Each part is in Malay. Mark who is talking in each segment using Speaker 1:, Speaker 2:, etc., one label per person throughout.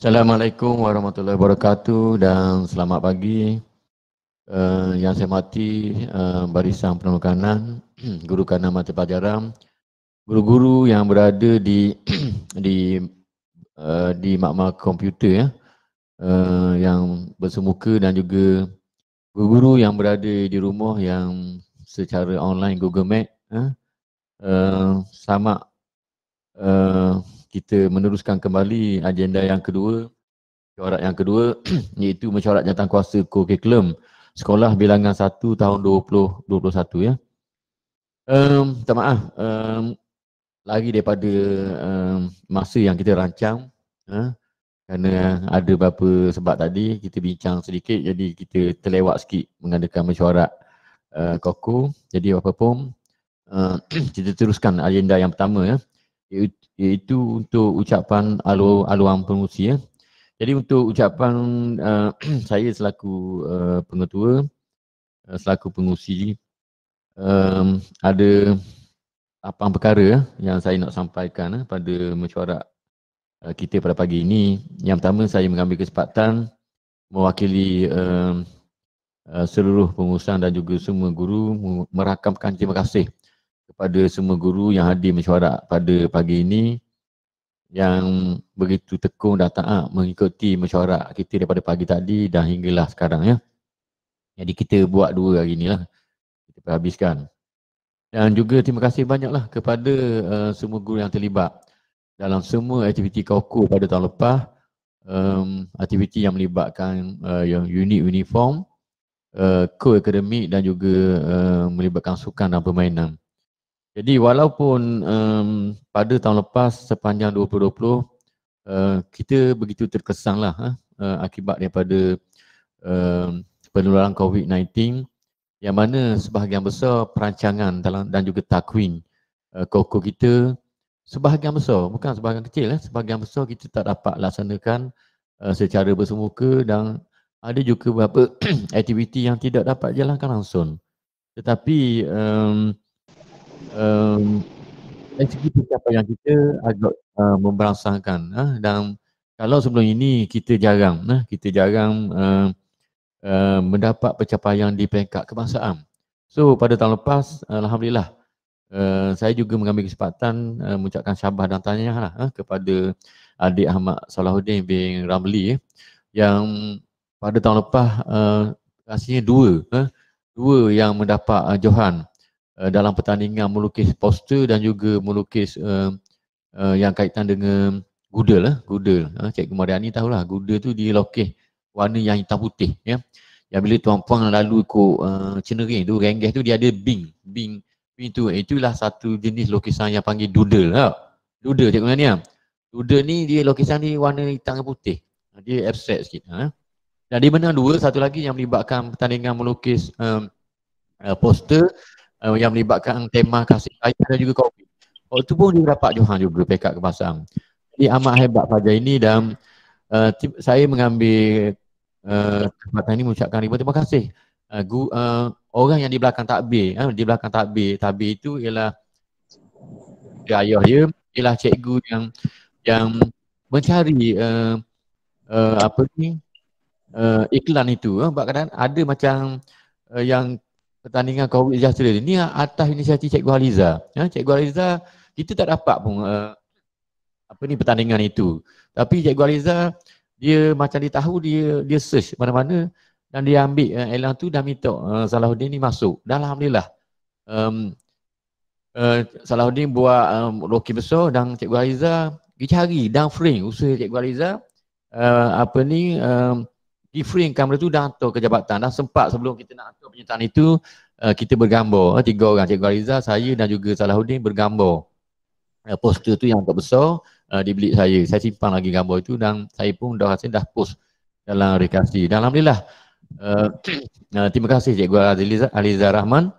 Speaker 1: Assalamualaikum warahmatullahi wabarakatuh dan selamat pagi. Uh, yang saya hormati uh, barisan penuh kanan, guru kanan mata pelajaran, guru-guru yang berada di di uh, di makmal komputer ya, uh, yang bersemuka dan juga guru-guru yang berada di rumah yang secara online Google Meet, uh, uh, sama uh, kita meneruskan kembali agenda yang kedua, mesyuarat yang kedua iaitu mesyuarat jawatankuasa kurikulum sekolah bilangan 1 tahun 2021 ya. Um, minta maaf, um, lagi daripada um, masa yang kita rancang uh, kerana ada beberapa sebab tadi kita bincang sedikit jadi kita terlewat sikit mengadakan mesyuarat uh, koko. Jadi apa pun uh, kita teruskan agenda yang pertama ya iaitu untuk ucapan alu aluan pengusi ya. Jadi untuk ucapan uh, saya selaku uh, pengetua uh, selaku pengusi um, ada apa perkara uh, yang saya nak sampaikan uh, pada mesyuarat uh, kita pada pagi ini. Yang pertama saya mengambil kesempatan mewakili uh, uh, seluruh pengurusan dan juga semua guru merakamkan terima kasih kepada semua guru yang hadir mesyuarat pada pagi ini yang begitu tekun dan taat mengikuti mesyuarat kita daripada pagi tadi dan hinggalah sekarang ya. Jadi kita buat dua hari ni lah. Kita habiskan. Dan juga terima kasih banyaklah kepada uh, semua guru yang terlibat dalam semua aktiviti KOKO pada tahun lepas. Um, aktiviti yang melibatkan uh, yang unit uniform, uh, co-akademik dan juga uh, melibatkan sukan dan permainan. Jadi walaupun um, pada tahun lepas sepanjang 2020 uh, kita begitu terkesan lah uh, akibat daripada uh, penularan COVID-19 yang mana sebahagian besar perancangan dalam dan juga takwin uh, koko kita sebahagian besar bukan sebahagian kecil eh, sebahagian besar kita tak dapat laksanakan uh, secara bersemuka dan ada juga beberapa aktiviti yang tidak dapat jalankan langsung. Tetapi um, um, dari segi pencapaian kita agak uh, memberangsangkan uh, dan kalau sebelum ini kita jarang uh, kita jarang uh, uh, mendapat pencapaian di peringkat kebangsaan. So pada tahun lepas alhamdulillah uh, saya juga mengambil kesempatan uh, mengucapkan syabas dan tanya lah uh, kepada adik Ahmad Salahuddin bin Ramli eh, yang pada tahun lepas uh, rasanya dua uh, dua yang mendapat uh, Johan uh, dalam pertandingan melukis poster dan juga melukis uh, uh, yang kaitan dengan gudel lah, gudel. Uh, Cikgu Mariani tahulah gudel tu dia lukis warna yang hitam putih ya. Yang bila tuan-puan lalu ikut uh, cenering tu, renggeh tu dia ada bing. Bing, bing tu itulah satu jenis lukisan yang panggil doodle. Ha? Doodle Cikgu Mariani. Ha? Doodle ni dia lukisan ni warna hitam dan putih. Dia abstract sikit. Ha? Dan di mana dua, satu lagi yang melibatkan pertandingan melukis um, uh, poster uh, yang melibatkan tema kasih sayang dan juga COVID. Waktu tu pun dia dapat Johan juga pekat kebangsaan. Jadi amat hebat pada ini dan uh, saya mengambil uh, kesempatan ini mengucapkan ribuan terima kasih. Uh, gu, uh, orang yang di belakang takbir, uh, di belakang takbir, takbir itu ialah ayah dia, ialah cikgu yang yang mencari uh, uh, apa ni uh, iklan itu. Uh, kadang ada macam uh, yang pertandingan COVID sejahtera ni atas inisiatif Cikgu Haliza. Ya, Cikgu Haliza kita tak dapat pun uh, apa ni pertandingan itu. Tapi Cikgu Haliza dia macam dia tahu dia dia search mana-mana dan dia ambil uh, elang tu dan minta uh, Salahuddin ni masuk. Dan alhamdulillah um, uh, Salahuddin buat um, loki besar dan Cikgu Haliza pergi cari dan frame usaha Cikgu Haliza uh, apa ni um, differing kamera tu dah hantar ke jabatan dah sempat sebelum kita nak hantar penyertaan itu uh, kita bergambar. Uh, tiga orang Cikgu Ariza, saya dan juga Salahuddin bergambar. Uh, poster tu yang agak besar uh, di bilik saya. Saya simpan lagi gambar itu dan saya pun dah rasa dah post dalam rekasi. Dan Alhamdulillah uh, uh, terima kasih Cikgu Aliza, Aliza Rahman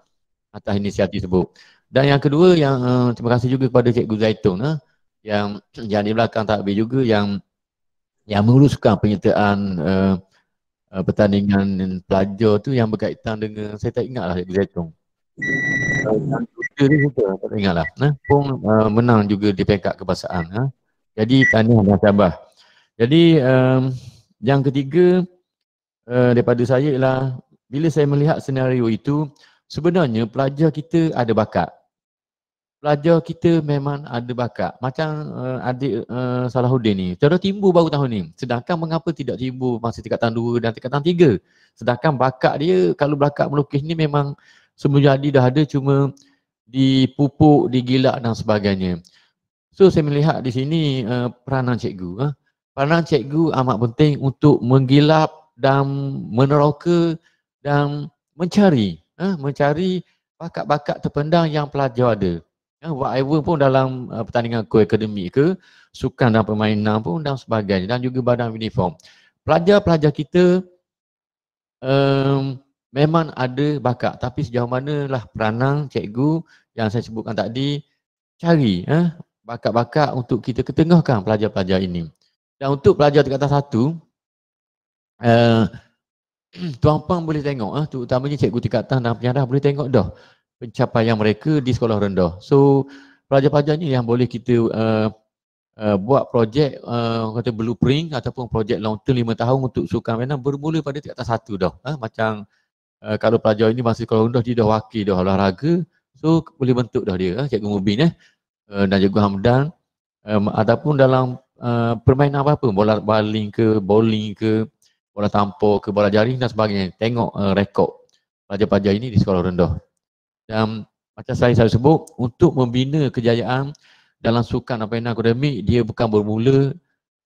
Speaker 1: atas inisiatif tersebut. Dan yang kedua yang uh, terima kasih juga kepada Cikgu Zaitun uh, yang yang di belakang takbir juga yang yang menguruskan penyertaan uh, uh, pertandingan pelajar tu yang berkaitan dengan saya tak ingat lah Cikgu Zaitun. Dan juga ni juga tak ingat lah. Nah, pun uh, menang juga di peringkat kebangsaan. Ha? Jadi tahniah dan. Jadi um, yang ketiga uh, daripada saya ialah bila saya melihat senario itu sebenarnya pelajar kita ada bakat. Pelajar kita memang ada bakat. Macam uh, adik uh, Salahuddin ni, terus timbul baru tahun ni. Sedangkan mengapa tidak timbul masa tingkatan 2 dan tingkatan 3? Sedangkan bakat dia kalau bakat melukis ni memang semua jadi dah ada cuma dipupuk, digilak dan sebagainya. So saya melihat di sini uh, peranan cikgu. Uh. Peranan cikgu amat penting untuk menggilap dan meneroka dan mencari. Uh, mencari bakat-bakat terpendang yang pelajar ada. Uh, whatever pun dalam uh, pertandingan ko-akademik ke, sukan dan permainan pun dan sebagainya dan juga badan uniform. Pelajar-pelajar kita um, memang ada bakat tapi sejauh mana lah peranan cikgu yang saya sebutkan tadi cari eh, bakat-bakat untuk kita ketengahkan pelajar-pelajar ini. Dan untuk pelajar tingkatan satu, uh, Tuan Pang boleh tengok, eh, terutamanya cikgu tingkatan dan penyadah boleh tengok dah pencapaian mereka di sekolah rendah. So pelajar-pelajar ni yang boleh kita uh, uh, buat projek uh, kata blueprint ataupun projek long term lima tahun untuk sukan mainan bermula pada tingkatan satu dah. Eh, macam uh, kalau pelajar ini masih kalau rendah dia dah wakil dah olahraga. So boleh bentuk dah dia uh, cikgu Mubin eh. Uh, dan cikgu Hamdan. Um, ataupun dalam uh, permainan apa-apa bola baling ke bowling ke bola tampur ke bola jaring dan sebagainya. Tengok uh, rekod pelajar-pelajar ini di sekolah rendah dan macam saya saya sebut untuk membina kejayaan dalam sukan apa akademik dia bukan bermula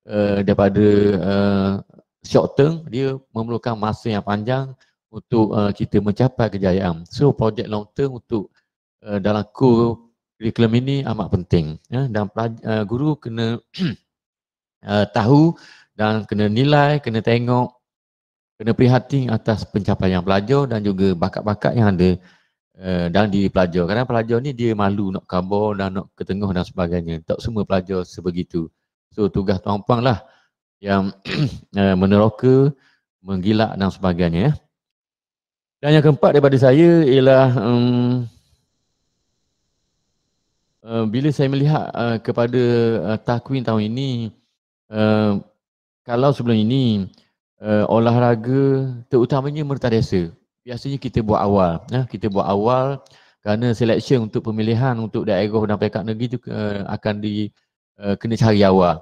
Speaker 1: uh, daripada uh, short term dia memerlukan masa yang panjang untuk uh, kita mencapai kejayaan. So projek long term untuk uh, dalam kurikulum ini amat penting ya dan uh, guru kena uh, tahu dan kena nilai, kena tengok, kena prihatin atas pencapaian pelajar dan juga bakat-bakat yang ada uh, dalam diri pelajar. Kerana pelajar ni dia malu nak kabur dan nak ke tengah dan sebagainya. Tak semua pelajar sebegitu. So tugas tuan lah yang uh, meneroka, menggilak dan sebagainya. Ya. Dan yang keempat daripada saya ialah um, uh, bila saya melihat uh, kepada uh, takwin tahun ini, uh, kalau sebelum ini uh, olahraga terutamanya mertadesa, biasanya kita buat awal. Ya, kita buat awal kerana selection untuk pemilihan untuk daerah dan pekat negeri itu uh, akan di uh, kena cari awal.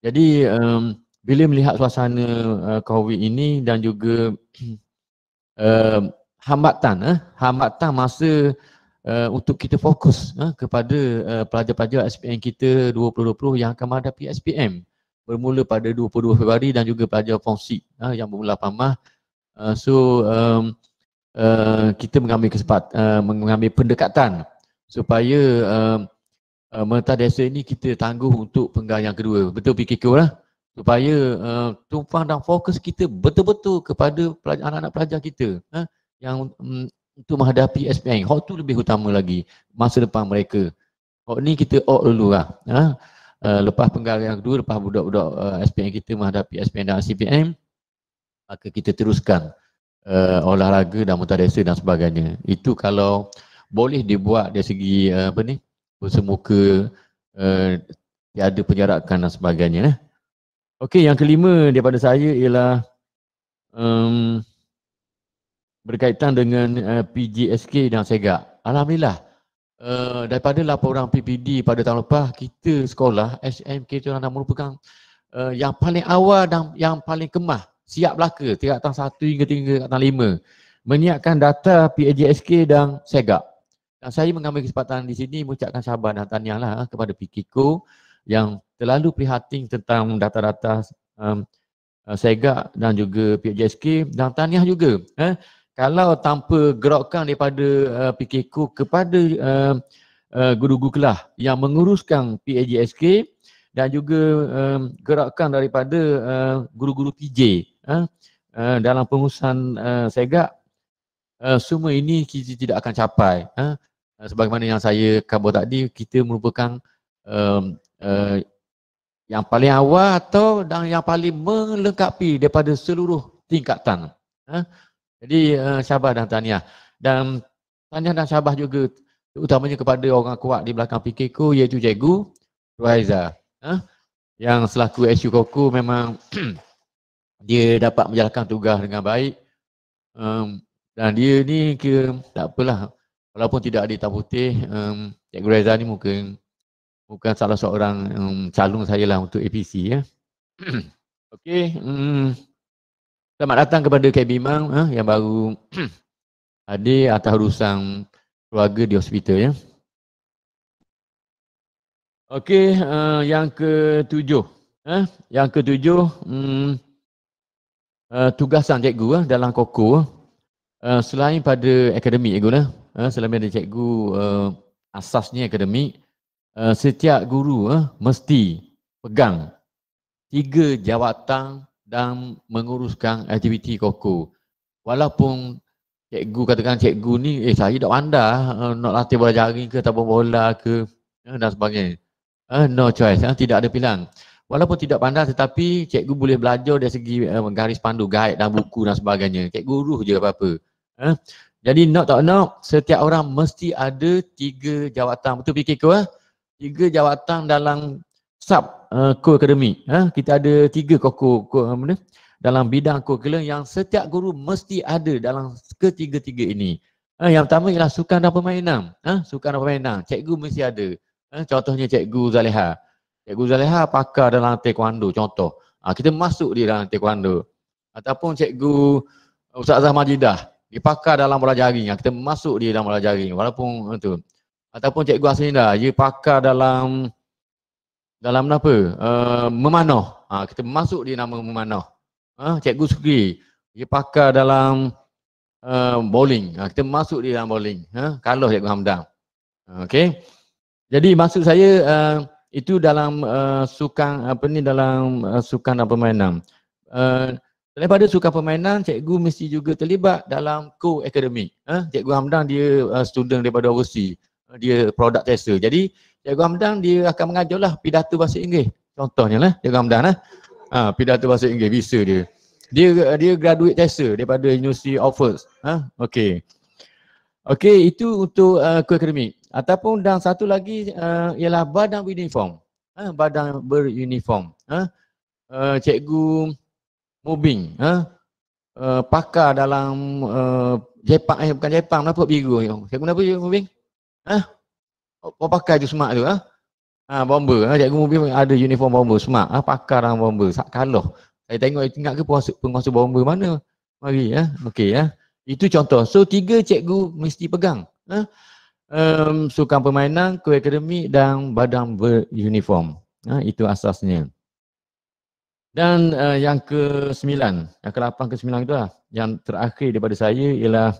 Speaker 1: Jadi um, bila melihat suasana uh, COVID ini dan juga uh, hambatan eh hambatan masa uh, untuk kita fokus uh, kepada uh, pelajar-pelajar SPM kita 2020 yang akan menghadapi SPM bermula pada 22 Februari dan juga pelajar form 6 uh, yang bermula PAMAH uh, so um, uh, kita mengambil kesepat uh, mengambil pendekatan supaya uh, uh, mentah desa ini kita tangguh untuk penggal yang kedua betul fikir lah supaya uh, tumpang dan fokus kita betul-betul kepada pelajar, anak-anak pelajar kita uh, yang um, untuk menghadapi SPM. Hak tu lebih utama lagi masa depan mereka. Hak ni kita ok dulu lah. Uh, lepas penggalian kedua, lepas budak-budak uh, SPM kita menghadapi SPM dan CPM, maka kita teruskan uh, olahraga dan mutadesa dan sebagainya. Itu kalau boleh dibuat dari segi uh, apa ni, bersemuka, uh, tiada penjarakan dan sebagainya. Eh? Okey, yang kelima daripada saya ialah um, berkaitan dengan uh, eh, PGSK dan SEGA. Alhamdulillah, uh, daripada laporan PPD pada tahun lepas, kita sekolah SMK itu merupakan uh, yang paling awal dan yang paling kemah siap belaka tingkatan satu hingga tingkatan lima. Menyiapkan data PGSK dan SEGA. Dan saya mengambil kesempatan di sini mengucapkan sabar dan tahniah lah kepada PKIKO yang terlalu prihatin tentang data-data um, SEGA dan juga PGSK dan tahniah juga eh, kalau tanpa gerakan daripada uh, PKK kepada uh, uh, guru-guru kelas yang menguruskan PAJSK dan juga uh, gerakan daripada uh, guru-guru PJ uh, uh, dalam pengurusan uh, segak uh, semua ini kita tidak akan capai uh, sebagaimana yang saya kabur tadi kita merupakan uh, uh, yang paling awal atau dan yang paling melengkapi daripada seluruh tingkatan uh, jadi uh, syabas dan tahniah. Dan tahniah dan syabas juga utamanya kepada orang kuat di belakang PKK iaitu Cikgu Ruaiza. Ha? yang selaku SU Koko memang dia dapat menjalankan tugas dengan baik um, dan dia ni ke tak apalah walaupun tidak ada hitam putih um, Cikgu Reza ni mungkin bukan salah seorang um, calon saya lah untuk APC ya. Okey, um, selamat datang kepada KB Bimang uh, yang baru hadir atas urusan keluarga di hospital ya. Okey, uh, yang ketujuh. Eh, yang ketujuh, um, uh, tugasan cikgu uh, dalam koko. Uh, selain pada akademik cikgu. Uh, selain pada cikgu uh, asasnya akademik, uh, setiap guru uh, mesti pegang tiga jawatan dan menguruskan aktiviti koko. Walaupun cikgu katakan cikgu ni, eh saya tak pandai uh, nak latih bola jaring ke, tabung bola ke uh, dan sebagainya. Uh, no choice, uh, tidak ada pilihan. Walaupun tidak pandai tetapi cikgu boleh belajar dari segi uh, garis pandu, guide dan buku dan sebagainya. Cikgu guru je apa-apa. Uh, jadi nak tak nak, setiap orang mesti ada tiga jawatan. Betul fikir kau? Uh? Tiga jawatan dalam sub uh, core akademik. Uh, kita ada tiga koko, koko uh, dalam bidang kurikulum yang setiap guru mesti ada dalam ketiga-tiga ini. Uh, yang pertama ialah sukan dan permainan. Uh, sukan dan permainan. Cikgu mesti ada. Eh, contohnya Cikgu Zaleha. Cikgu Zaleha pakar dalam taekwondo contoh. Ha, kita masuk di dalam taekwondo. Ataupun Cikgu Ustazah Majidah. Dia pakar dalam bola jaring. Ha, kita masuk di dalam bola jaring. Walaupun itu. Ataupun Cikgu Aslinda. Dia pakar dalam dalam apa? Uh, memanah. Ha, kita masuk di nama memanah. Ha, Cikgu Sukri. Dia pakar dalam uh, bowling. Ha, kita masuk di dalam bowling. Ha, kalau Cikgu Hamdan. Okay. Jadi maksud saya uh, itu dalam uh, sukan apa ni dalam uh, sukan dan permainan. Uh, daripada sukan permainan cikgu mesti juga terlibat dalam co-academic. Uh, cikgu Hamdan dia uh, student daripada overseas. Uh, dia product tester. Jadi cikgu Hamdan dia akan mengajarlah pidato bahasa Inggeris. Contohnya lah cikgu Hamdan lah. Uh, pidato bahasa Inggeris bisa dia. Dia dia graduate tester daripada University of Oxford. Uh, okay. Okay itu untuk uh, co-academic. Ataupun dan satu lagi uh, ialah badan beruniform. Uh, badan beruniform. Uh, uh, cikgu moving. Uh, uh, pakar dalam uh, Jepang, eh bukan Jepang, kenapa biru? Cikgu kenapa cikgu moving? Uh, oh, pakar je smart tu. Uh. Ha, bomber. Ha, cikgu moving ada uniform bomber, smart. Ha, pakar dalam bomber. Sak kaloh. Saya tengok ingat ke penguasa, penguasa bomber mana? Mari ya. Okey ya. Itu contoh. So tiga cikgu mesti pegang. Ha? Um, sukan permainan, kue akademik dan badan beruniform. Ha, itu asasnya. Dan uh, yang ke-9, yang ke-8 ke-9 itu lah. Yang terakhir daripada saya ialah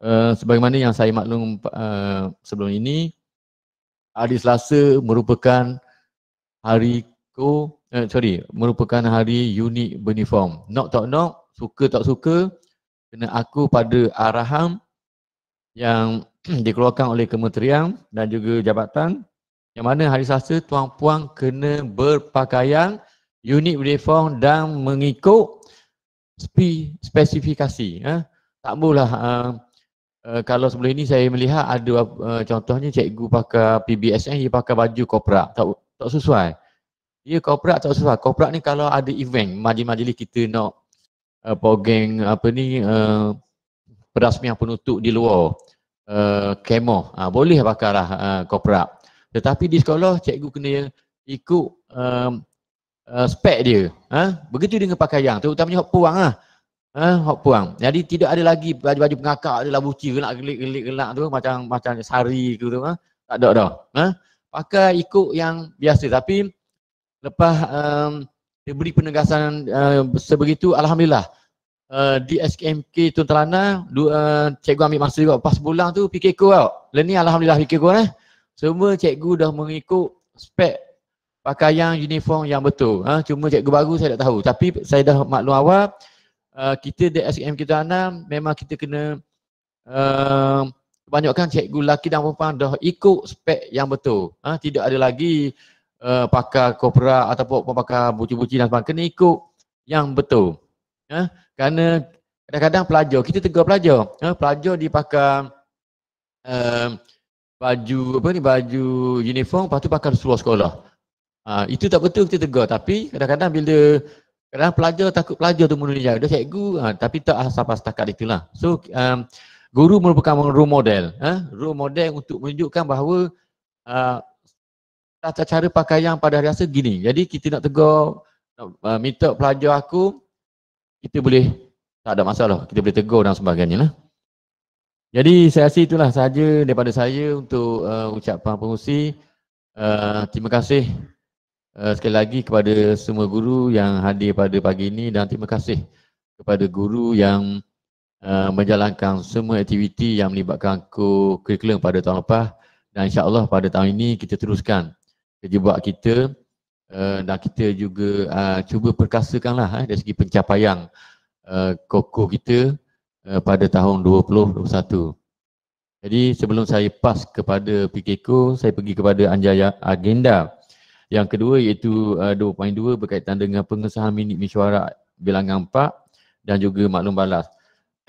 Speaker 1: uh, sebagaimana yang saya maklum uh, sebelum ini, hari Selasa merupakan hari ko, uh, sorry, merupakan hari unik beruniform. Nak tak nak, suka tak suka, kena aku pada arahan yang dikeluarkan oleh kementerian dan juga jabatan yang mana hari Selasa tuan-puan kena berpakaian unit uniform dan mengikut spe- spesifikasi. Eh. Tak bolehlah uh, uh, kalau sebelum ini saya melihat ada uh, contohnya cikgu pakai PBSN dia pakai baju korporat tak tak sesuai. Dia korporat tak sesuai. Korporat ni kalau ada event majlis-majlis kita nak uh, program apa ni uh, perasmian penutup di luar uh, kemo. Uh, boleh pakarlah uh, korporat. Tetapi di sekolah cikgu kena ikut um, uh, spek dia. Uh, begitu dengan pakaian. Terutamanya hok puang lah. Uh, hok puang. Jadi tidak ada lagi baju-baju pengakak ada lah buci gelak gelik gelik gelak tu macam macam sari ke tu. Uh. Tak ada dah. Uh. Pakai ikut yang biasa. Tapi lepas um, dia beri penegasan uh, sebegitu Alhamdulillah uh, di SKMK Tun Telana, uh, cikgu ambil masa juga pas pulang tu ko tau. Learning alhamdulillah fikir ko eh. Semua cikgu dah mengikut spek pakaian uniform yang betul. Ha, cuma cikgu baru saya tak tahu. Tapi saya dah maklum awal uh, kita di SKMK Tun Telana memang kita kena uh, kebanyakan cikgu lelaki dan perempuan dah ikut spek yang betul. Ha, tidak ada lagi uh, pakai kopra ataupun pakai buci-buci dan sebagainya. Kena ikut yang betul. Ha? Kerana kadang-kadang pelajar, kita tegur pelajar. Ha? Pelajar dipakai uh, baju apa ni baju uniform lepas tu pakai seluar sekolah. Ha, itu tak betul kita tegur tapi kadang-kadang bila kadang pelajar takut pelajar tu menurut dia, dia cikgu ha, tapi tak sampai setakat itulah. So um, guru merupakan role model, ha? role model untuk menunjukkan bahawa uh, tata cara pakaian pada hari rasa gini. Jadi kita nak tegur, uh, minta pelajar aku, kita boleh tak ada masalah, kita boleh tegur dan sebagainya lah. Jadi saya rasa itulah sahaja daripada saya untuk uh, ucapan pengusi. Uh, terima kasih uh, sekali lagi kepada semua guru yang hadir pada pagi ini dan terima kasih kepada guru yang uh, menjalankan semua aktiviti yang melibatkan kurikulum pada tahun lepas dan insyaAllah pada tahun ini kita teruskan kerja buat kita uh, dan kita juga uh, cuba perkasakanlah uh, dari segi pencapaian uh, koko kita uh, pada tahun 2021. Jadi sebelum saya pas kepada PKK, saya pergi kepada anjaya agenda yang kedua iaitu uh, 2.2 berkaitan dengan pengesahan minit mesyuarat bilangan 4 dan juga maklum balas.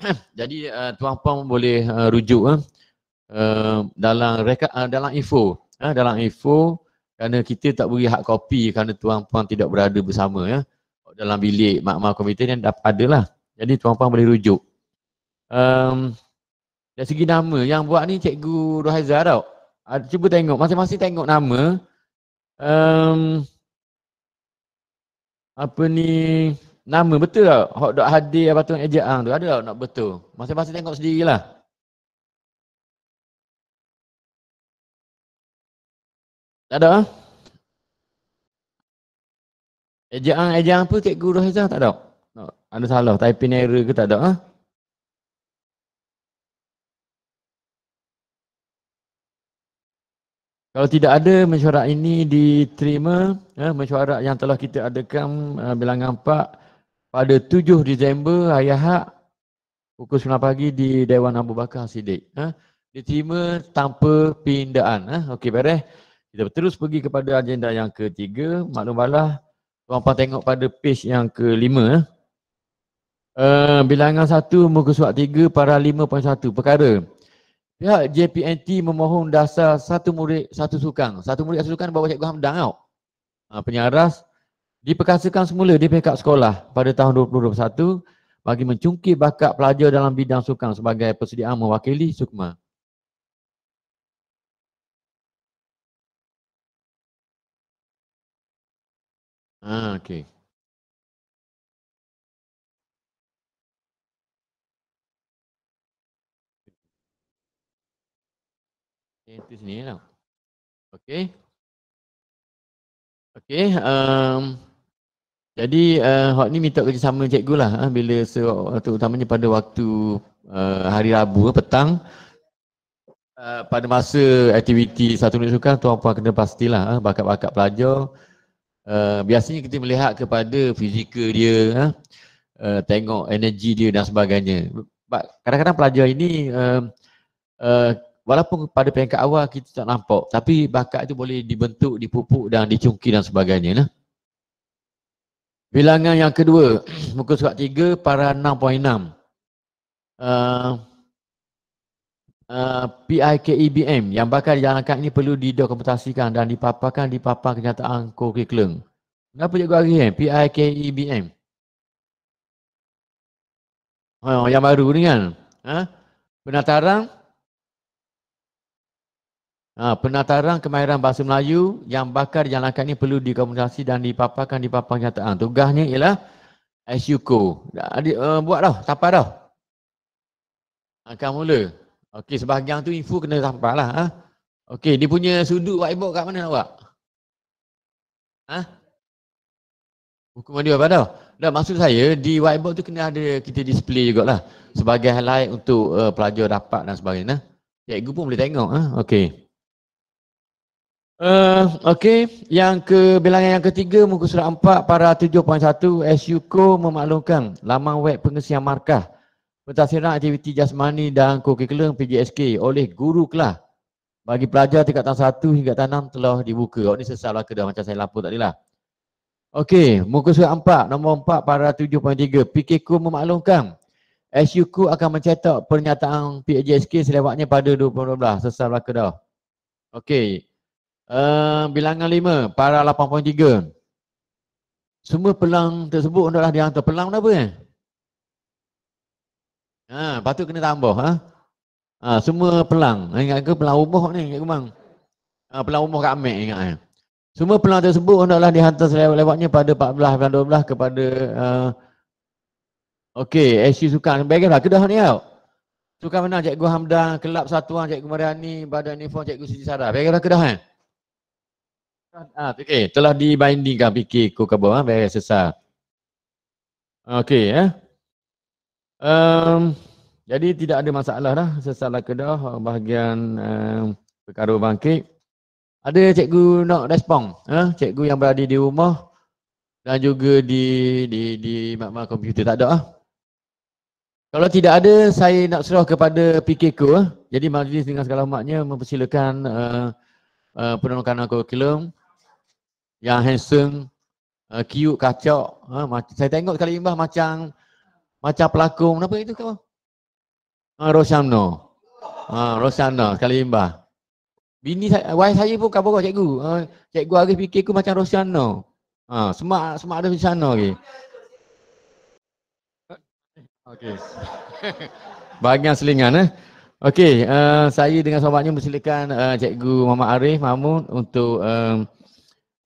Speaker 1: Jadi uh, tuan puan boleh uh, rujuk uh, dalam reka, uh, dalam info uh, dalam info kerana kita tak beri hard copy kerana tuan puan tidak berada bersama ya dalam bilik makmal komite ni ada lah. Jadi tuan puan boleh rujuk. Um, dari segi nama yang buat ni cikgu Rohaizah tau. Uh, cuba tengok masing-masing tengok nama um, apa ni nama betul tak hot dog hadir apa tu ejaan tu ada tak nak betul masing-masing tengok sendirilah tak ada ah? ejaan ejaan apa cikgu Rohizah tak ada ada salah typing error ke tak ada ah? Kalau tidak ada mesyuarat ini diterima, ya, mesyuarat yang telah kita adakan uh, bilangan 4 pada 7 Disember hari Ahad pukul 9 pagi di Dewan Abu Bakar Siddiq. Ya. Diterima tanpa pindaan. Ya. Okey, beres. Kita terus pergi kepada agenda yang ketiga. Maklum balah, tuan-tuan tengok pada page yang kelima. Uh, bilangan 1 muka surat 3 para 5.1 perkara Pihak JPNT memohon dasar satu murid satu sukang. Satu murid satu sukang bawa Cikgu Hamdan tau. Ha, penyaras diperkasakan semula di pihak sekolah pada tahun 2021 bagi mencungkit bakat pelajar dalam bidang sukang sebagai persediaan mewakili Sukma. Ha, okay. Itu sini lah. Okey. Okey. Um, jadi uh, hot ni minta kerjasama cikgu lah uh, bila terutamanya pada waktu uh, hari Rabu petang uh, pada masa aktiviti satu minit sukan tuan puan kena pastilah uh, bakat-bakat pelajar uh, biasanya kita melihat kepada fizikal dia uh, tengok energi dia dan sebagainya kadang-kadang pelajar ini uh, uh, walaupun pada peringkat awal kita tak nampak tapi bakat itu boleh dibentuk, dipupuk dan dicungki dan sebagainya lah. Bilangan yang kedua, muka surat tiga para 6.6. Uh, uh, PIKEBM yang bakal dijalankan ini perlu didokumentasikan dan dipaparkan di papan kenyataan kurikulum. Kenapa cikgu hari ni? PIKEBM. Oh, yang baru ni kan? Ha? Penataran Ha, penataran kemahiran bahasa Melayu yang bakal dijalankan ini perlu dikomunikasi dan dipaparkan di papan kenyataan. Tugasnya ialah. Adik, uh, buat dah, tapar dah. Akan mula. Okey, sebahagian tu info kena tapar lah. Ha? Okey, dia punya sudut whiteboard kat mana nak buat? Ha? Hukum dia apa dah? Dah maksud saya di whiteboard tu kena ada kita display jugalah sebagai highlight untuk uh, pelajar dapat dan sebagainya. Cikgu pun boleh tengok. Ha? Okey. Uh, Okey, yang ke bilangan yang ketiga muka surat 4 para 7.1 SUKO memaklumkan laman web pengesian markah pentasiran aktiviti jasmani dan kurikulum PJSK oleh guru kelas bagi pelajar tingkatan 1 hingga 6 telah dibuka. Oh ni sesalah ke dah macam saya lapor tadi lah. Okey, muka surat 4 nombor 4 para 7.3 PKK memaklumkan SUKO akan mencetak pernyataan PJSK selewatnya pada 2012. Sesalah ke dah. Okey, Uh, bilangan lima, para 8.3. Semua pelang tersebut adalah dihantar. Pelang apa eh? Ha, patut kena tambah. Ha? Ha, semua pelang. Ingat ke pelang umur ni? Ingat ke bang? Ha, pelang umur kat Amek ingat eh? Semua pelang tersebut adalah dihantar selewat-lewatnya pada 14 dan 12 kepada uh, Okey, SU Sukan. Baiklah, kedah ni tau. Sukan mana Cikgu Hamdan, Kelab Satuan Cikgu Mariani, Badan Uniform Cikgu Siti Sarah. Baiklah kedah eh? Ah, okey, telah dibindingkan ko ke bawah, very sesat. Okey, eh. Um, jadi tidak ada masalah dah sesalah kedah bahagian um, perkara bangkit. Ada cikgu nak respon, eh? cikgu yang berada di rumah dan juga di di di makmal komputer tak ada ah. Kalau tidak ada, saya nak serah kepada PK ko. Eh? Jadi majlis dengan segala hormatnya mempersilakan uh, uh, kurikulum yang handsome, uh, cute, kacau. Ha, saya tengok sekali imbah macam macam pelakon apa itu kau? Ha, Rosyamno. Ha, Rosyamno sekali imbah. Bini saya, wife saya pun kau cikgu. Ha, cikgu Arif fikir aku macam Rosyamno. Ha, semak semak ada sana lagi. Okey. Bahagian selingan eh. Okey, uh, saya dengan sahabatnya mempersilakan uh, cikgu Muhammad Arif Mahmud untuk um,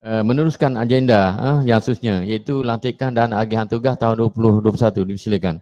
Speaker 1: Eh, meneruskan agenda uh, yang seterusnya iaitu lantikan dan agihan tugas tahun 2021 disilakan.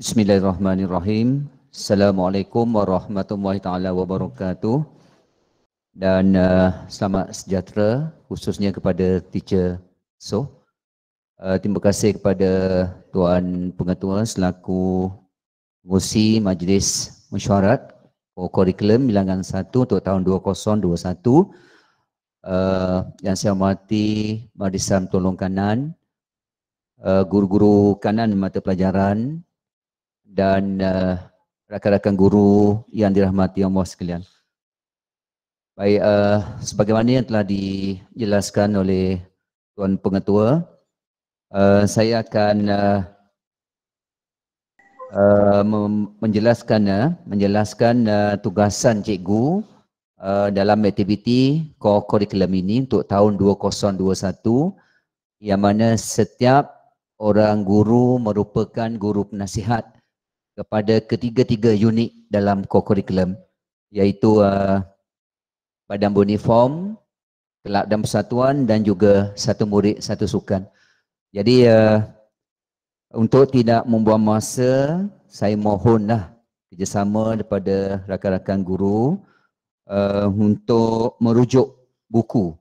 Speaker 2: Bismillahirrahmanirrahim. Assalamualaikum warahmatullahi taala wabarakatuh. Dan uh, selamat sejahtera khususnya kepada teacher So. Uh, terima kasih kepada tuan pengetua selaku pengusi majlis mesyuarat kurikulum bilangan 1 untuk tahun 2021. Uh, yang saya hormati Marisan Tolong Kanan, uh, guru-guru kanan mata pelajaran dan uh, rakan-rakan guru yang dirahmati Allah sekalian. Baik, uh, sebagaimana yang telah dijelaskan oleh Tuan Pengetua, uh, saya akan uh, uh, menjelaskan uh, menjelaskan uh, tugasan cikgu uh, dalam aktiviti core curriculum ini untuk tahun 2021 yang mana setiap orang guru merupakan guru penasihat kepada ketiga-tiga unit dalam core curriculum iaitu uh, badan uniform, kelab dan persatuan dan juga satu murid satu sukan. Jadi uh, untuk tidak membuang masa, saya mohonlah kerjasama daripada rakan-rakan guru uh, untuk merujuk buku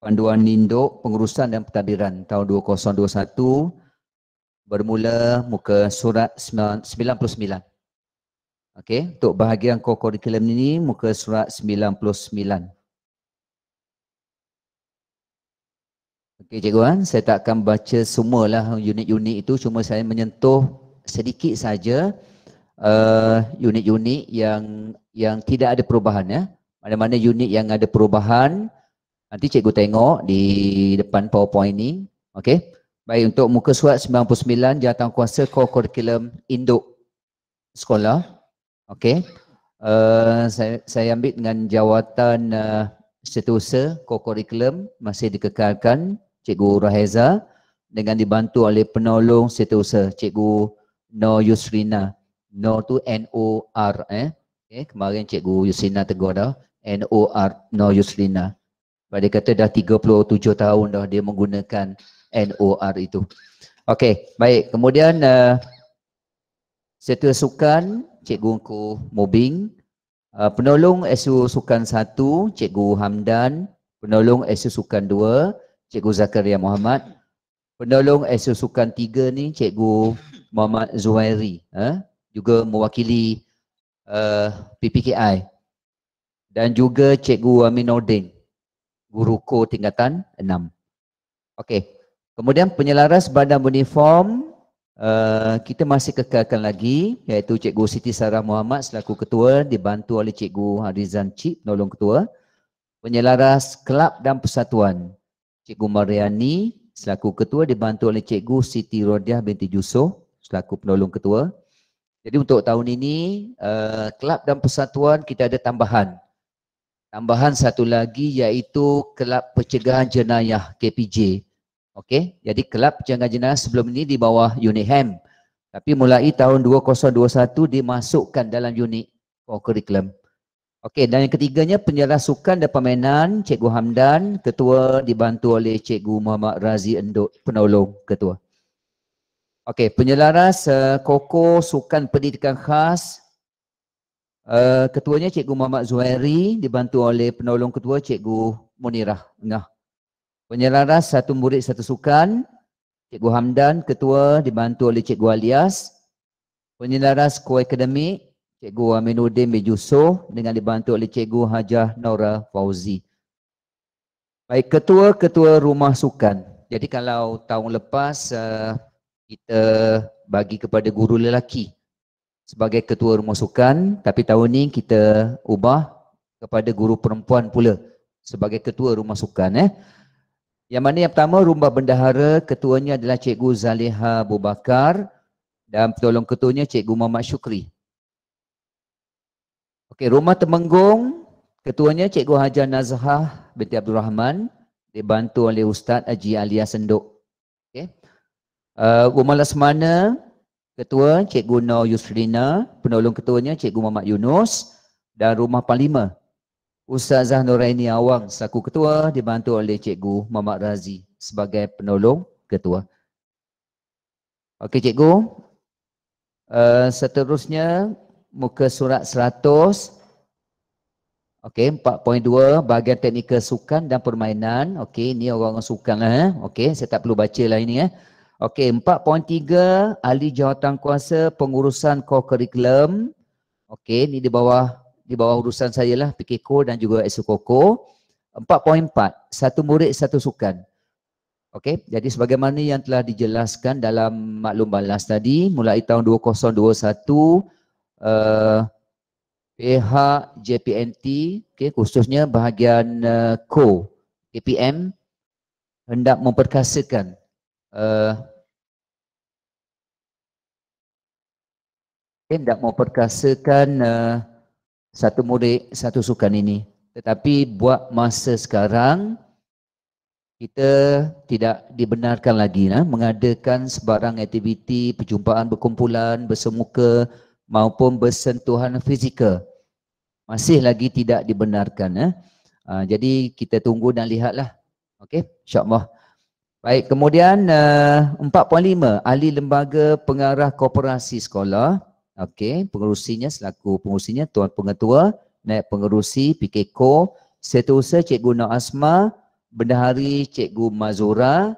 Speaker 2: Panduan Ninduk Pengurusan dan Pentadbiran tahun 2021 bermula muka surat 99. Okey, untuk bahagian core curriculum ini muka surat 99. Okey cikgu kan, saya tak akan baca semualah unit-unit itu cuma saya menyentuh sedikit saja uh, unit-unit yang yang tidak ada perubahan ya. Mana-mana unit yang ada perubahan nanti cikgu tengok di depan PowerPoint ini. Okey. Baik, untuk muka surat 99, kuasa core induk sekolah. Okey. Uh, saya, saya ambil dengan jawatan uh, setiausaha core curriculum masih dikekalkan Cikgu Raheza dengan dibantu oleh penolong setiausaha Cikgu No Yusrina. No tu N-O-R eh. Okay, kemarin Cikgu Yusrina tegur dah. N-O-R, No Yusrina. Pada kata dah 37 tahun dah dia menggunakan NOR itu. Okey, baik. Kemudian uh, setua sukan Cikgu Engku Mobing, uh, penolong SU Sukan 1 Cikgu Hamdan, penolong SU Sukan 2 Cikgu Zakaria Muhammad. Penolong SO Sukan 3 ni Cikgu Muhammad Zuhairi. Ha? Juga mewakili uh, PPKI. Dan juga Cikgu Amin Nordin. Guru Ko tingkatan 6. Okey. Kemudian penyelaras badan uniform uh, kita masih kekalkan lagi iaitu Cikgu Siti Sarah Muhammad selaku ketua dibantu oleh Cikgu Harizan Cip penolong ketua. Penyelaras kelab dan persatuan Cikgu Mariani selaku ketua dibantu oleh Cikgu Siti Rodiah binti Jusoh selaku penolong ketua. Jadi untuk tahun ini uh, kelab dan persatuan kita ada tambahan. Tambahan satu lagi iaitu kelab pencegahan jenayah KPJ. Okey, jadi kelab pencegahan jenayah sebelum ini di bawah unit HAM. Tapi mulai tahun 2021 dimasukkan dalam unit core curriculum. Okey, dan yang ketiganya penjelas sukan dan permainan Cikgu Hamdan, ketua dibantu oleh Cikgu Muhammad Razi Endok, penolong ketua. Okey, penyelaras uh, koko sukan pendidikan khas uh, ketuanya Cikgu Muhammad Zuhairi dibantu oleh penolong ketua Cikgu Munirah. Nah. Penyelaras satu murid satu sukan Cikgu Hamdan, ketua dibantu oleh Cikgu Alias. Penyelaras ko-akademik Cikgu Aminuddin bin Yusof dengan dibantu oleh Cikgu Hajah Nora Fauzi. Baik, ketua-ketua rumah sukan. Jadi kalau tahun lepas uh, kita bagi kepada guru lelaki sebagai ketua rumah sukan, tapi tahun ini kita ubah kepada guru perempuan pula sebagai ketua rumah sukan. Eh. Yang mana yang pertama, rumah bendahara, ketuanya adalah Cikgu Zaliha Abu Bakar dan penolong ketuanya Cikgu Muhammad Syukri. Okey, Rumah Temenggung, ketuanya Cikgu Hajar Nazhah binti Abdul Rahman, dibantu oleh Ustaz Haji Alia Senduk. Okey. Uh, Rumah Lasmana, ketua Cikgu Nur Yusrina, penolong ketuanya Cikgu Muhammad Yunus dan Rumah Panglima, Ustazah Nuraini Awang selaku ketua dibantu oleh Cikgu Muhammad Razi sebagai penolong ketua. Okey cikgu. Uh, seterusnya muka surat 100 Okey, 4.2 bahagian teknikal sukan dan permainan. Okey, ini orang-orang sukan. Eh? Okey, saya tak perlu baca lah ini. Eh? Okey, 4.3 ahli jawatan kuasa pengurusan core curriculum. Okey, ini di bawah di bawah urusan saya lah, PKKO dan juga SUKOKO. 4.4, satu murid satu sukan. Okey, jadi sebagaimana yang telah dijelaskan dalam maklum balas tadi, mulai tahun 2021, uh, pihak JPNT okay, khususnya bahagian uh, Co KPM hendak memperkasakan uh, hendak memperkasakan uh, satu murid satu sukan ini tetapi buat masa sekarang kita tidak dibenarkan lagi nah, mengadakan sebarang aktiviti perjumpaan berkumpulan bersemuka maupun bersentuhan fizikal masih lagi tidak dibenarkan eh. Uh, jadi kita tunggu dan lihatlah. Okey, insya-Allah. Baik, kemudian uh, 4.5 ahli lembaga pengarah koperasi sekolah. Okey, pengerusinya selaku pengerusinya tuan pengetua, naik pengerusi PKKO, setiausaha Cikgu Nur Asma, bendahari Cikgu Mazura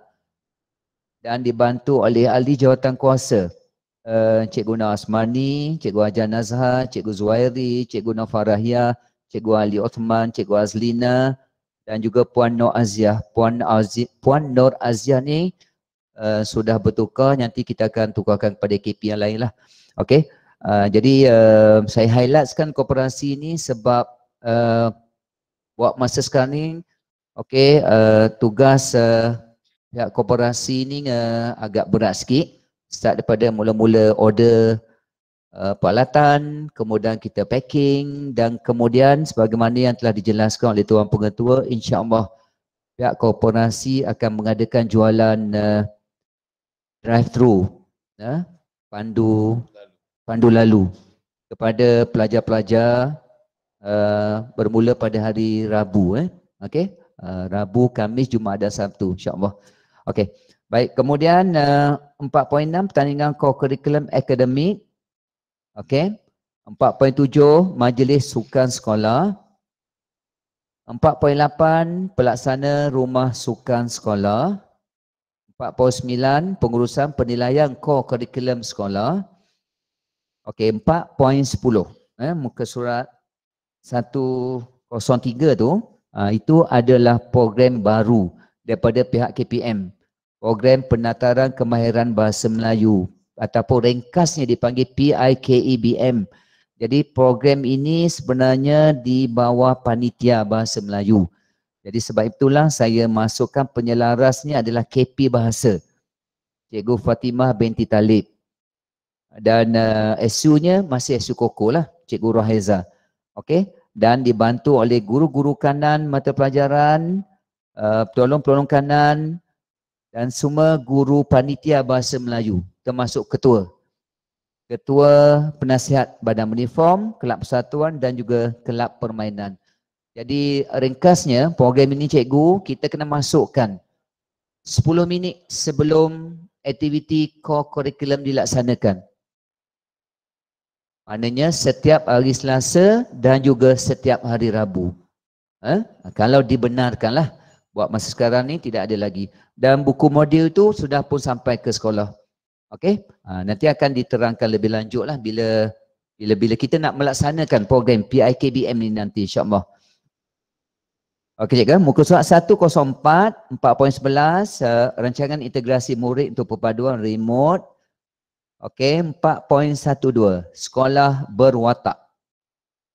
Speaker 2: dan dibantu oleh ahli jawatan kuasa uh, Cikgu Nur Asmani, Cikgu Hajar Nazha, Cikgu Zuhairi, Cikgu Nur Farahia, Cikgu Ali Osman, Cikgu Azlina dan juga Puan Nur Aziah. Puan, Azi, Puan Nur Aziah ni uh, sudah bertukar, nanti kita akan tukarkan kepada KP yang lain lah. Okay. Uh, jadi uh, saya highlightkan kooperasi ini sebab uh, buat masa sekarang ni okay, uh, tugas uh, pihak kooperasi ni uh, agak berat sikit. Start daripada mula-mula order uh, peralatan, kemudian kita packing dan kemudian sebagaimana yang telah dijelaskan oleh Tuan Pengetua, insya-Allah pihak korporasi akan mengadakan jualan uh, drive-thru uh, pandu pandu lalu kepada pelajar-pelajar uh, bermula pada hari Rabu eh. Okey. Uh, Rabu, Kamis, Jumaat dan Sabtu insya-Allah. Okey. Baik, kemudian uh, 4.6 pertandingan core curriculum akademik. Okey. 4.7 majlis sukan sekolah. 4.8 pelaksana rumah sukan sekolah. 4.9 pengurusan penilaian core curriculum sekolah. Okey, 4.10 eh, muka surat 103 tu uh, itu adalah program baru daripada pihak KPM. Program penataran kemahiran bahasa Melayu ataupun ringkasnya dipanggil PIKEBM. Jadi program ini sebenarnya di bawah panitia bahasa Melayu. Jadi sebab itulah saya masukkan penyelarasnya adalah KP Bahasa. Cikgu Fatimah binti Talib. Dan uh, SU-nya masih SU Koko lah, Cikgu Raheza. Okey. Dan dibantu oleh guru-guru kanan mata pelajaran, uh, penolong-penolong kanan dan semua guru panitia bahasa Melayu termasuk ketua ketua penasihat badan uniform, kelab persatuan dan juga kelab permainan. Jadi ringkasnya program ini cikgu kita kena masukkan 10 minit sebelum aktiviti core curriculum dilaksanakan. Maknanya setiap hari Selasa dan juga setiap hari Rabu. Eh? Kalau dibenarkanlah buat masa sekarang ni tidak ada lagi. Dan buku modul itu sudah pun sampai ke sekolah. Okey, ha, nanti akan diterangkan lebih lanjut lah bila bila bila kita nak melaksanakan program PIKBM ni nanti insyaAllah. Okey cikgu, muka surat 104, 4.11 uh, rancangan integrasi murid untuk perpaduan remote. Okey, 4.12 sekolah berwatak.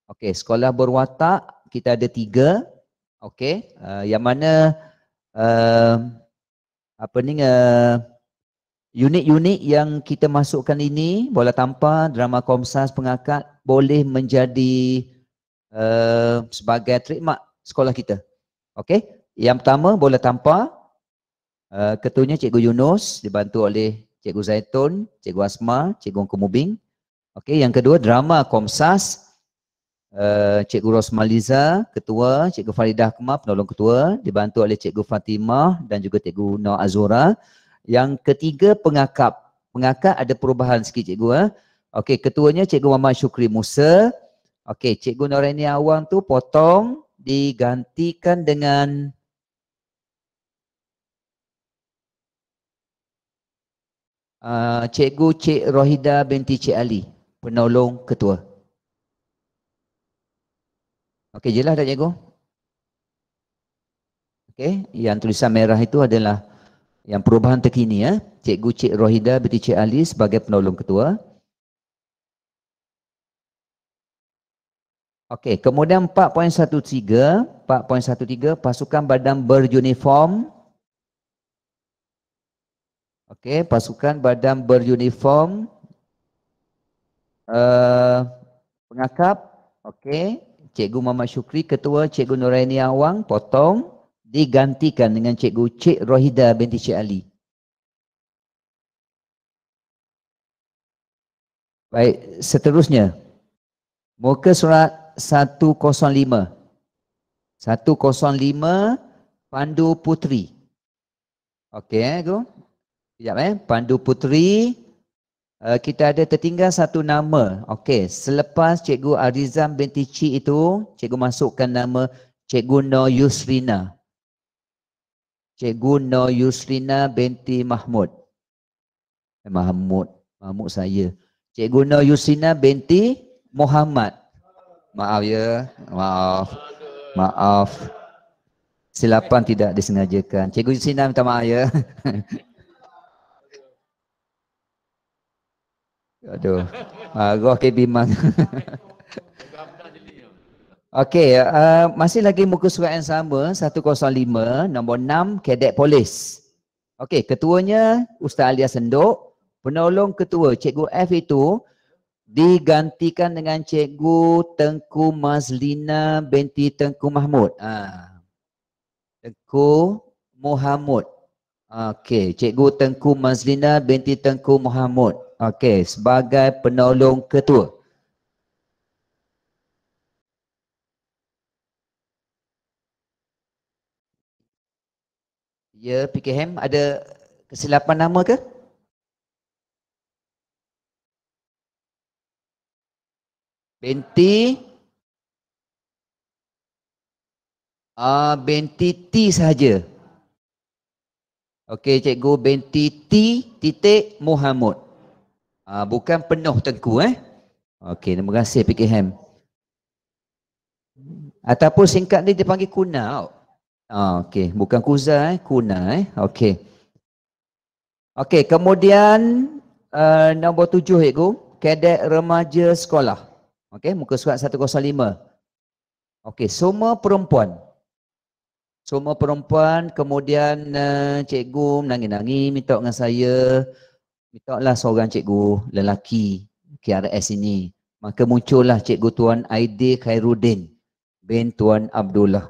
Speaker 2: Okey, sekolah berwatak kita ada tiga. Okey, uh, yang mana uh, apa ni uh, Unit-unit yang kita masukkan ini, bola tampar, drama komsas, pengakad boleh menjadi uh, sebagai trademark sekolah kita. Okey. Yang pertama bola tampar. Uh, ketuanya Cikgu Yunus dibantu oleh Cikgu Zaitun, Cikgu Asma, Cikgu Kemubing. Okey, yang kedua drama komsas. Uh, Cikgu Rosmaliza, ketua, Cikgu Faridah Kemar, penolong ketua, dibantu oleh Cikgu Fatimah dan juga Cikgu Noor Azura. Yang ketiga pengakap. Pengakap ada perubahan sikit cikgu. Eh? Okey, ketuanya Cikgu Muhammad Syukri Musa. Okey, Cikgu Noreni Awang tu potong digantikan dengan uh, Cikgu Cik Rohida binti Cik Ali, penolong ketua. Okey, jelas tak cikgu? Okey, yang tulisan merah itu adalah yang perubahan terkini ya. Cikgu Cik Rohida binti Cik Ali sebagai penolong ketua. Okey, kemudian 4.13, 4.13 pasukan badan beruniform. Okey, pasukan badan beruniform uh, pengakap. Okey, Cikgu Muhammad Syukri, ketua Cikgu Nuraini Awang potong digantikan dengan Cikgu Cik Rohida binti Cik Ali. Baik, seterusnya. Muka surat 105. 105 Pandu Putri. Okey, eh, Guru. Sekejap eh. Pandu Putri. Uh, kita ada tertinggal satu nama. Okey, selepas Cikgu Arizam binti Cik itu, Cikgu masukkan nama Cikgu No Yusrina. Cikgu No Yusrina binti Mahmud. Eh, Mahmud. Mahmud saya. Cikgu No Yusrina binti Muhammad. Maaf ya. Maaf. Maaf. Silapan tidak disengajakan. Cikgu Yusrina minta maaf ya. Aduh. Marah ke Bimang. Okey, uh, masih lagi muka surat yang sama, 105, nombor 6, Kadet Polis. Okey, ketuanya Ustaz Alia Senduk, penolong ketua Cikgu F itu digantikan dengan Cikgu Tengku Mazlina binti Tengku Mahmud. Ha. Tengku Muhammad. Okey, Cikgu Tengku Mazlina binti Tengku Muhammad. Okey, sebagai penolong ketua. Ya, PKM ada kesilapan nama ke? Binti uh, binti T sahaja. Okey, cikgu binti T titik Muhammad. Uh, bukan penuh tengku eh. Okey, terima kasih PKM. Ataupun singkat ni dipanggil kuna. Oh, okey, bukan kuza eh, kuna eh. Okey. Okey, kemudian uh, nombor tujuh cikgu, kadek remaja sekolah. Okey, muka surat 105. Okey, semua perempuan. Semua perempuan kemudian uh, cikgu menangis-nangis minta dengan saya minta lah seorang cikgu lelaki KRS ini. Maka muncullah cikgu Tuan Aidil Khairuddin bin Tuan Abdullah.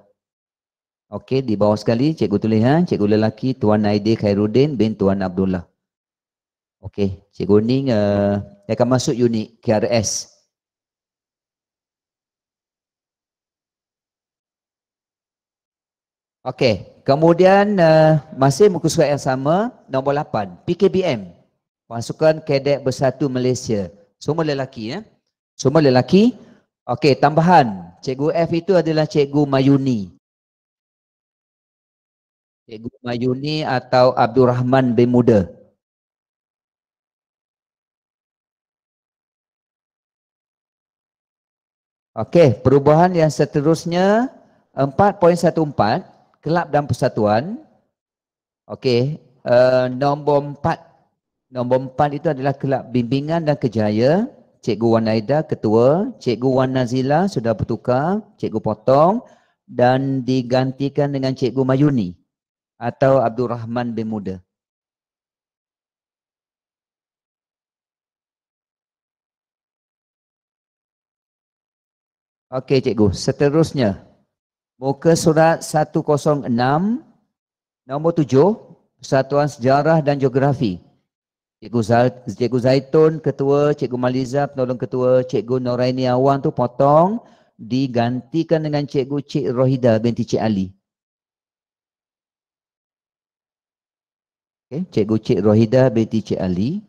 Speaker 2: Okey, di bawah sekali cikgu tulis ha, cikgu lelaki Tuan Aidil Khairuddin bin Tuan Abdullah. Okey, cikgu ni uh, akan masuk unit KRS. Okey, kemudian uh, masih muka surat yang sama, nombor 8, PKBM, Pasukan Kedek Bersatu Malaysia. Semua lelaki ya. Semua lelaki. Okey, tambahan, Cikgu F itu adalah Cikgu Mayuni. Cikgu Mayuni atau Abdul Rahman bin Muda. Okey, perubahan yang seterusnya 4.14 kelab dan persatuan. Okey, uh, nombor empat. Nombor empat itu adalah kelab bimbingan dan kejaya. Cikgu Wan Aida ketua, Cikgu Wan Nazila sudah bertukar, Cikgu Potong dan digantikan dengan Cikgu Mayuni atau Abdul Rahman bin Muda. Okey cikgu, seterusnya Muka surat 106 nombor 7 Persatuan Sejarah dan Geografi. Cikgu, Zal, Cikgu Zaitun ketua, Cikgu Maliza penolong ketua, Cikgu Noraini Awan tu potong digantikan dengan Cikgu Cik Rohida binti Cik Ali. Okay, Cikgu Cik Rohida binti Cik Ali.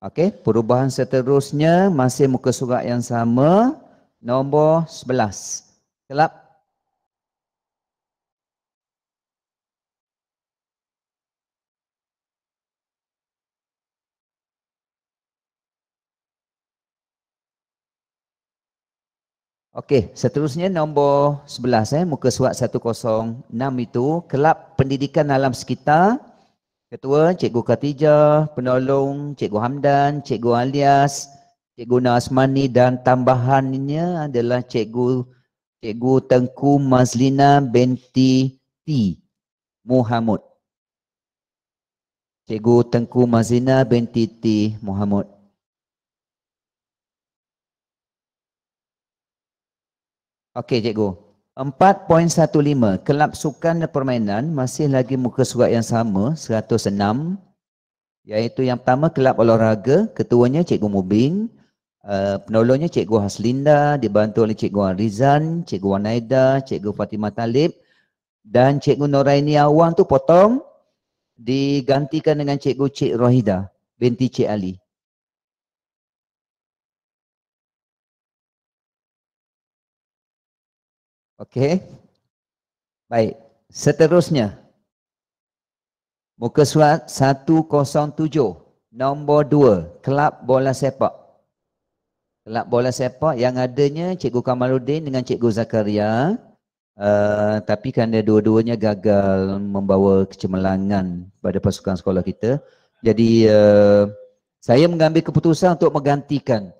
Speaker 2: Okey, perubahan seterusnya masih muka surat yang sama nombor 11. Kelab Okey, seterusnya nombor 11 eh muka surat 106 itu kelab pendidikan alam sekitar ketua Cikgu Khatijah, penolong Cikgu Hamdan, Cikgu Alias, Cikgu Nasmani dan tambahannya adalah Cikgu Cikgu Tengku Mazlina binti T Muhammad. Cikgu Tengku Mazlina binti T Muhammad. Okey cikgu. 4.15 Kelab Sukan dan Permainan masih lagi muka surat yang sama 106 iaitu yang pertama Kelab Olahraga. Ketuanya Cikgu Mubing uh, penolongnya Cikgu Haslinda. Dibantu oleh Cikgu Arizan, Cikgu Wanaida, Cikgu Fatimah Talib dan Cikgu Noraini Awang tu potong digantikan dengan Cikgu Cik Rohida binti Cik Ali. Okey. Baik. Seterusnya. Muka surat 107. Nombor 2. Kelab bola sepak. Kelab bola sepak yang adanya Cikgu Kamaluddin dengan Cikgu Zakaria. Uh, tapi kerana dua-duanya gagal membawa kecemerlangan pada pasukan sekolah kita. Jadi uh, saya mengambil keputusan untuk menggantikan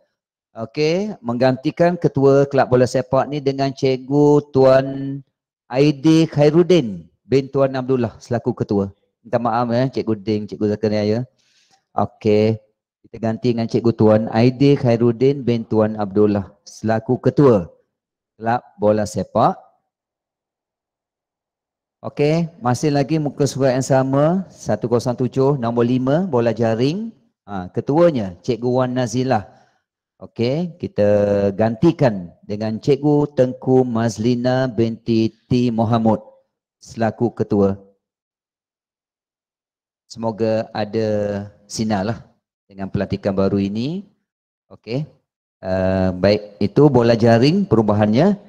Speaker 2: Okey, menggantikan ketua kelab bola sepak ni dengan cikgu Tuan Aidi Khairuddin bin Tuan Abdullah selaku ketua. Minta maaf ya cikgu Ding, cikgu Zakaria ya. Okey, kita ganti dengan cikgu Tuan Aidi Khairuddin bin Tuan Abdullah selaku ketua kelab bola sepak. Okey, masih lagi muka surat yang sama 107 nombor 5 bola jaring. Ha, ketuanya Cikgu Wan Nazilah Okey, kita gantikan dengan Cikgu Tengku Mazlina binti T. Muhammad selaku ketua. Semoga ada sinar lah dengan pelantikan baru ini. Okey. Uh, baik, itu bola jaring perubahannya.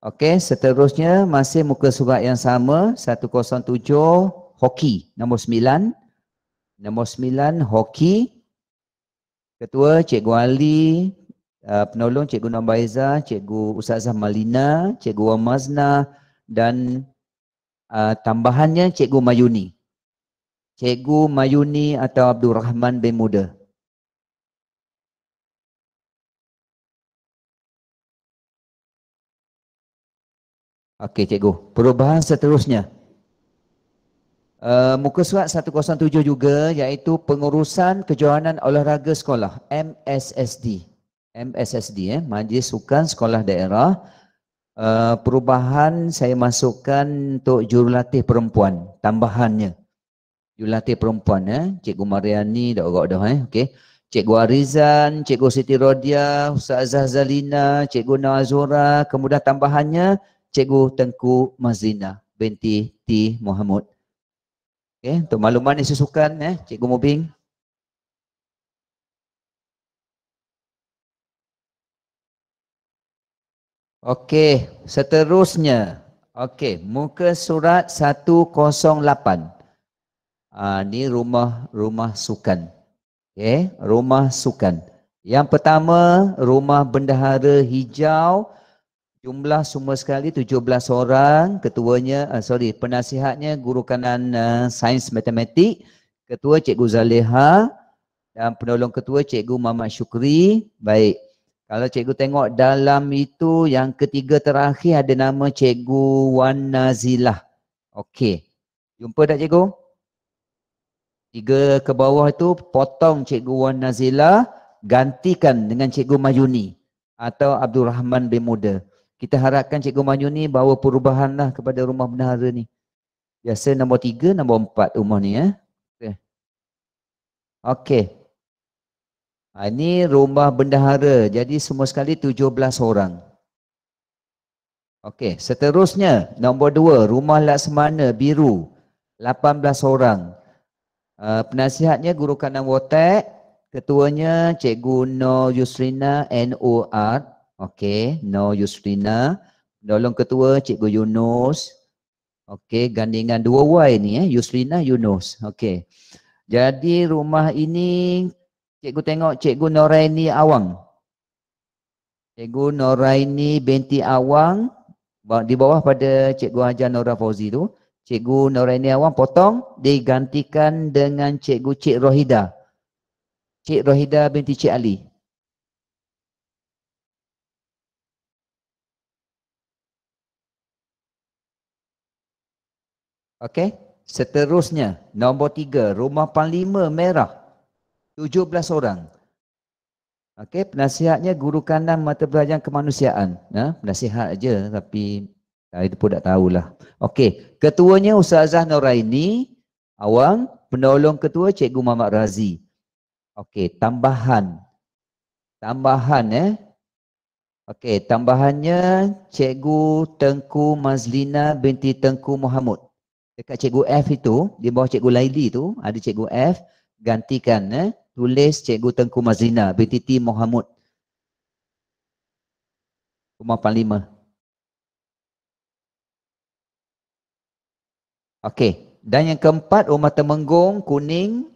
Speaker 2: Okey, seterusnya masih muka surat yang sama 107 hoki nombor 9. Nombor 9 hoki. Ketua Cikgu Ali, uh, penolong Cikgu Nambaiza, Cikgu Ustazah Malina, Cikgu Wamazna dan uh, tambahannya Cikgu Mayuni. Cikgu Mayuni atau Abdul Rahman bin Muda. Okey cikgu, perubahan seterusnya. Uh, muka surat 107 juga iaitu pengurusan kejohanan olahraga sekolah MSSD. MSSD eh, Majlis Sukan Sekolah Daerah. Uh, perubahan saya masukkan untuk jurulatih perempuan tambahannya. Jurulatih perempuan eh, Cikgu Mariani dah agak dah eh. Okey. Cikgu Arizan, Cikgu Siti Rodia, Ustazah Zalina, Cikgu Nazura, kemudian tambahannya Cikgu Tengku Mazina binti T. Muhammad. Okay, untuk makluman isu sukan, eh, Cikgu Mubing. Okey, seterusnya. Okey, muka surat 108. Ah, ni rumah rumah sukan. Okey, rumah sukan. Yang pertama, rumah bendahara hijau Jumlah semua sekali 17 orang, ketuanya, uh, sorry, penasihatnya guru kanan uh, sains matematik, ketua Cikgu Zaleha dan penolong ketua Cikgu Muhammad Syukri. Baik, kalau cikgu tengok dalam itu yang ketiga terakhir ada nama Cikgu Wan Nazilah. Okey, jumpa tak cikgu? Tiga ke bawah itu potong Cikgu Wan Nazilah, gantikan dengan Cikgu Mayuni atau Abdul Rahman bin Muda. Kita harapkan Cikgu Manyu ni bawa perubahan lah kepada rumah bendahara ni. Biasa nombor tiga, nombor empat rumah ni. Eh. Okey. Okay. Ha, ini rumah bendahara. Jadi semua sekali tujuh belas orang. Okey. Seterusnya, nombor dua, rumah laksamana biru. Lapan belas orang. Uh, penasihatnya Guru Kanan Wotek. Ketuanya Cikgu No Yusrina NOR. Okey, no Yusrina. Tolong ketua Cikgu Yunus. Okey, gandingan dua Y ni eh, Yusrina Yunus. Okey. Jadi rumah ini cikgu tengok Cikgu Noraini Awang. Cikgu Noraini binti Awang di bawah pada Cikgu Hajar Nora Fauzi tu. Cikgu Noraini Awang potong digantikan dengan Cikgu Cik Rohida. Cik Rohida binti Cik Ali. Okey. Seterusnya, nombor tiga, rumah panlima merah. tujuh belas orang. Okey, penasihatnya guru kanan mata pelajaran kemanusiaan. Ha? Penasihat aja tapi saya pun tak tahulah. Okey, ketuanya Ustazah Noraini Awang, penolong ketua Cikgu Muhammad Razi. Okey, tambahan. Tambahan eh. Okey, tambahannya Cikgu Tengku Mazlina binti Tengku Muhammad dekat cikgu F itu, di bawah cikgu Laili tu, ada cikgu F, gantikan eh, tulis cikgu Tengku Mazina, BTT Muhammad. Rumah Panlima. Okey, dan yang keempat rumah Temenggung, Kuning.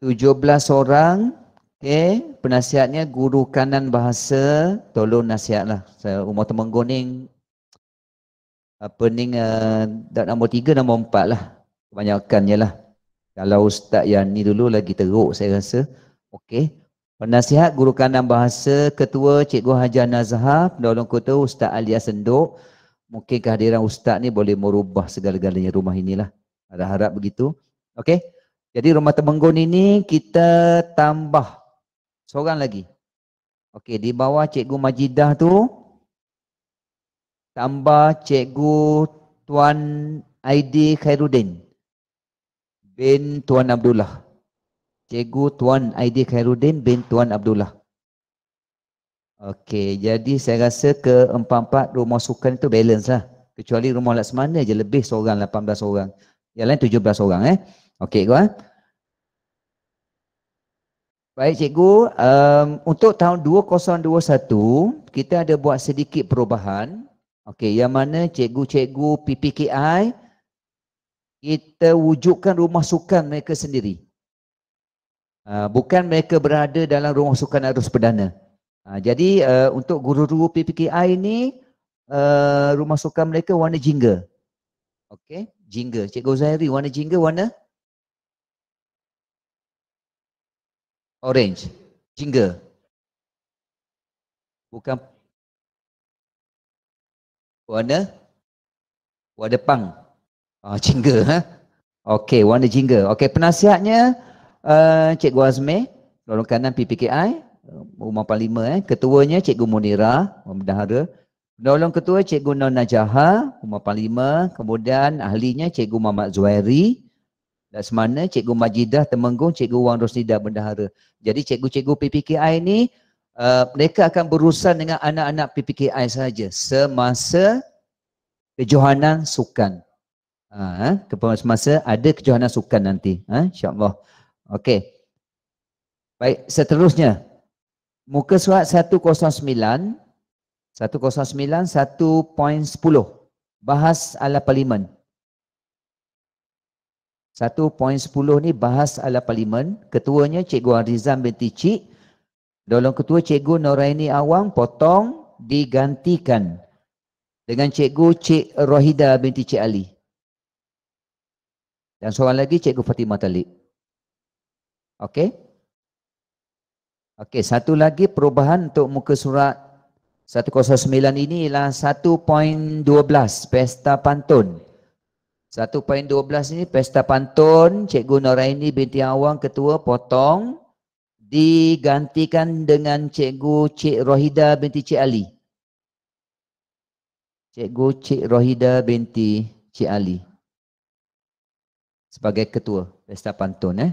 Speaker 2: 17 orang. Okey, penasihatnya guru kanan bahasa, tolong nasihatlah. Rumah Temenggung ni apa ni uh, nombor tiga nombor empat lah. Kebanyakannya lah. Kalau Ustaz yang ni dulu lagi teruk saya rasa. Okey. Penasihat guru kanan bahasa ketua Cikgu Hajar Nazha penolong ketua Ustaz Alia Senduk. Mungkin kehadiran Ustaz ni boleh merubah segala-galanya rumah inilah? Harap-harap begitu. Okey. Jadi rumah Temenggun ini kita tambah. Seorang lagi. Okey di bawah Cikgu Majidah tu tambah cikgu Tuan Aidi Khairuddin bin Tuan Abdullah. Cikgu Tuan Aidi Khairuddin bin Tuan Abdullah. Okey, jadi saya rasa ke empat-empat rumah sukan itu balance lah. Kecuali rumah Laksmana je lebih seorang, 18 orang. Yang lain 17 orang eh. Okey, kawan. Baik cikgu, um, untuk tahun 2021 kita ada buat sedikit perubahan. Okey, yang mana cikgu-cikgu PPKI kita wujudkan rumah sukan mereka sendiri. Uh, bukan mereka berada dalam rumah sukan arus perdana. Uh, jadi uh, untuk guru-guru PPKI ini uh, rumah sukan mereka warna jingga. Okey, jingga. Cikgu Zahiri warna jingga warna Orange. Jingga. Bukan warna warna pang. Ah, jingga ha. Okey, warna jingga. Okey, penasihatnya uh, Cikgu Azmi, lorong kanan PPKI, Rumah Parlimen eh. Ketuanya Cikgu Munira, Bendahara. Penolong ketua Cikgu Non Najaha, Rumah Parlimen. Kemudian ahlinya Cikgu Muhammad Zuhairi. Dan semana Cikgu Majidah Temenggung, Cikgu Wang Rosnida Bendahara. Jadi cikgu-cikgu PPKI ni uh, mereka akan berurusan dengan anak-anak PPKI saja semasa kejohanan sukan. Ha, eh, semasa ada kejohanan sukan nanti. Ha, InsyaAllah. Okey. Baik, seterusnya. Muka surat 109. 109, 1.10. Bahas ala parlimen. 1.10 ni bahas ala parlimen. Ketuanya Cikgu Arizan binti Cik. Dolong ketua Cikgu Noraini Awang potong digantikan dengan Cikgu Cik Rohida binti Cik Ali. Dan seorang lagi Cikgu Fatimah Talib. Okey. Okey, satu lagi perubahan untuk muka surat 109 ini ialah 1.12 Pesta Pantun. 1.12 ini pesta pantun Cikgu Noraini binti Awang ketua potong digantikan dengan Cikgu Cik Rohida binti Cik Ali. Cikgu Cik Rohida binti Cik Ali sebagai ketua pesta pantun eh.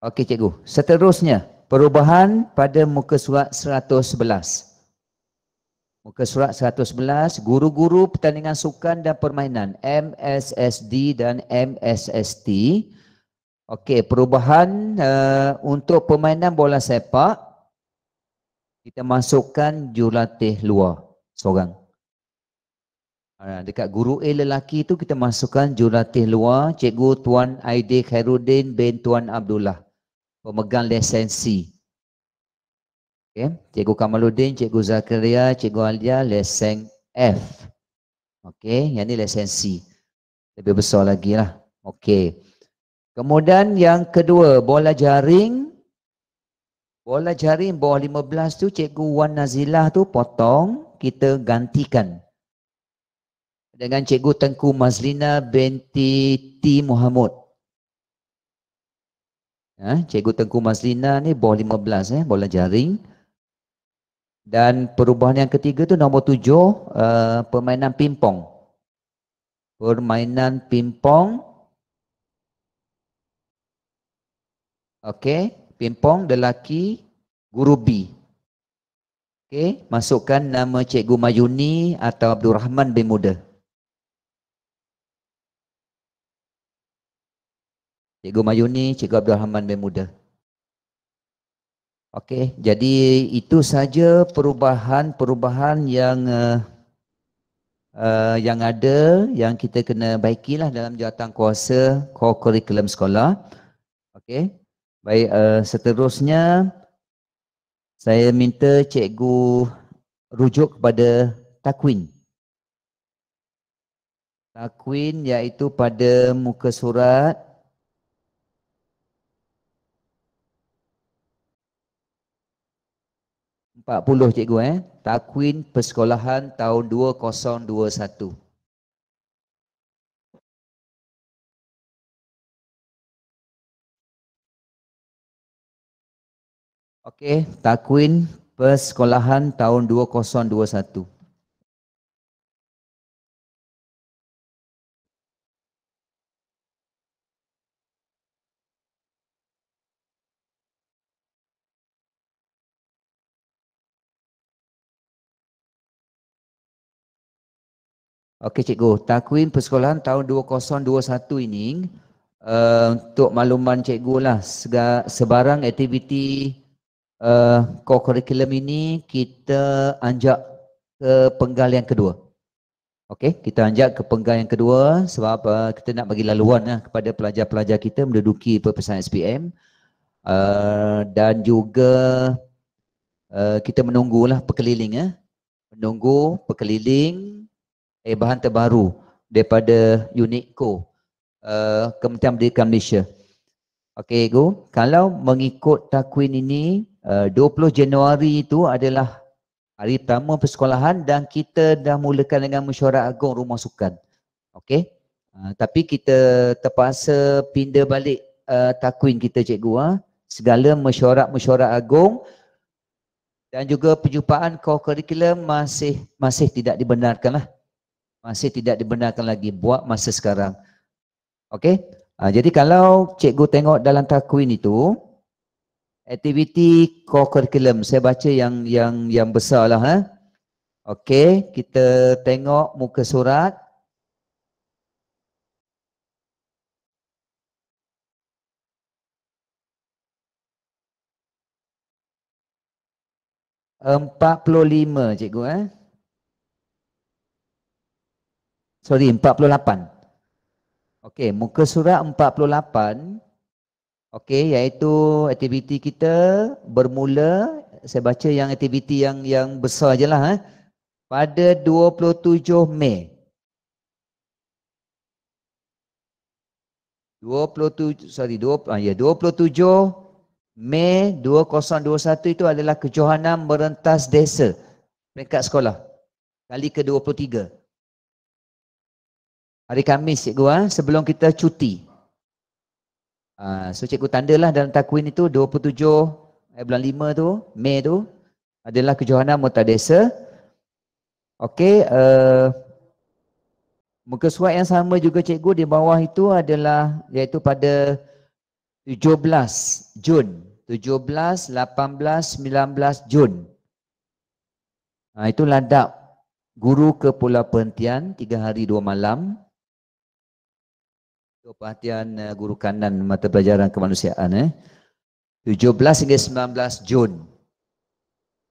Speaker 2: Okey cikgu, seterusnya perubahan pada muka surat 111. Muka surat 111, guru-guru pertandingan sukan dan permainan MSSD dan MSST. Okey, perubahan uh, untuk permainan bola sepak kita masukkan jurulatih luar seorang. Uh, dekat guru A lelaki tu kita masukkan jurulatih luar Cikgu Tuan Aidil Khairuddin bin Tuan Abdullah pemegang lisensi Okay. Cikgu Kamaluddin, Cikgu Zakaria, Cikgu Alia, lesen F. Okey, yang ni lesen C. Lebih besar lagi lah. Okey. Kemudian yang kedua, bola jaring. Bola jaring bawah 15 tu Cikgu Wan Nazilah tu potong, kita gantikan. Dengan Cikgu Tengku Mazlina binti T. Muhammad. Ha, Cikgu Tengku Mazlina ni bawah 15 eh, bola jaring. Dan perubahan yang ketiga tu nombor tujuh, uh, permainan pimpong. Permainan pimpong. Okey, pimpong lelaki guru B. Okey, masukkan nama Cikgu Mayuni atau Abdul Rahman bin Muda. Cikgu Mayuni, Cikgu Abdul Rahman bin Muda. Okey, jadi itu saja perubahan-perubahan yang uh, uh, yang ada yang kita kena baikilah dalam jawatan kuasa core curriculum sekolah. Okey. Baik, uh, seterusnya saya minta cikgu rujuk kepada takwin. Takwin iaitu pada muka surat 40 cikgu eh. Takwin persekolahan tahun 2021. Okey, takwin persekolahan tahun 2021. Okey cikgu, takwin persekolahan tahun 2021 ini uh, untuk makluman cikgu lah sebarang aktiviti uh, core curriculum ini kita anjak ke penggal yang kedua. Okey, kita anjak ke penggal yang kedua sebab uh, kita nak bagi laluan lah kepada pelajar-pelajar kita menduduki peperiksaan SPM uh, dan juga uh, kita menunggulah perkeliling ya. Menunggu perkeliling eh bahan terbaru daripada unit co uh, Kementerian Pendidikan Malaysia. Okey, Go. Kalau mengikut takwin ini, uh, 20 Januari itu adalah hari pertama persekolahan dan kita dah mulakan dengan mesyuarat agung rumah sukan. Okey. Uh, tapi kita terpaksa pindah balik uh, takwin kita cikgu ha. Segala mesyuarat-mesyuarat agung dan juga perjumpaan core curriculum masih masih tidak dibenarkan lah. Masih tidak dibenarkan lagi buat masa sekarang. Okey. Uh, jadi kalau cikgu tengok dalam takwin itu, aktiviti core curriculum saya baca yang yang yang besar lah ha? okey kita tengok muka surat Empat puluh lima cikgu eh. Sorry, empat puluh lapan. Okey, muka surat empat puluh lapan. Okey, iaitu aktiviti kita bermula saya baca yang aktiviti yang yang besar je lah eh. pada 27 Mei. 27 sorry 20 ah ya 27 Mei 2021 itu adalah kejohanan merentas desa peringkat sekolah kali ke-23 hari Khamis cikgu ah sebelum kita cuti Uh, so cikgu tandalah dalam takwin itu 27 eh, bulan 5 tu, Mei tu adalah kejohanan mutadesa. Okey, uh, muka surat yang sama juga cikgu di bawah itu adalah iaitu pada 17 Jun. 17, 18, 19 Jun. Uh, itu ladap guru ke Pulau Perhentian 3 hari 2 malam perhatian uh, guru kanan mata pelajaran kemanusiaan eh 17 hingga 19 Jun.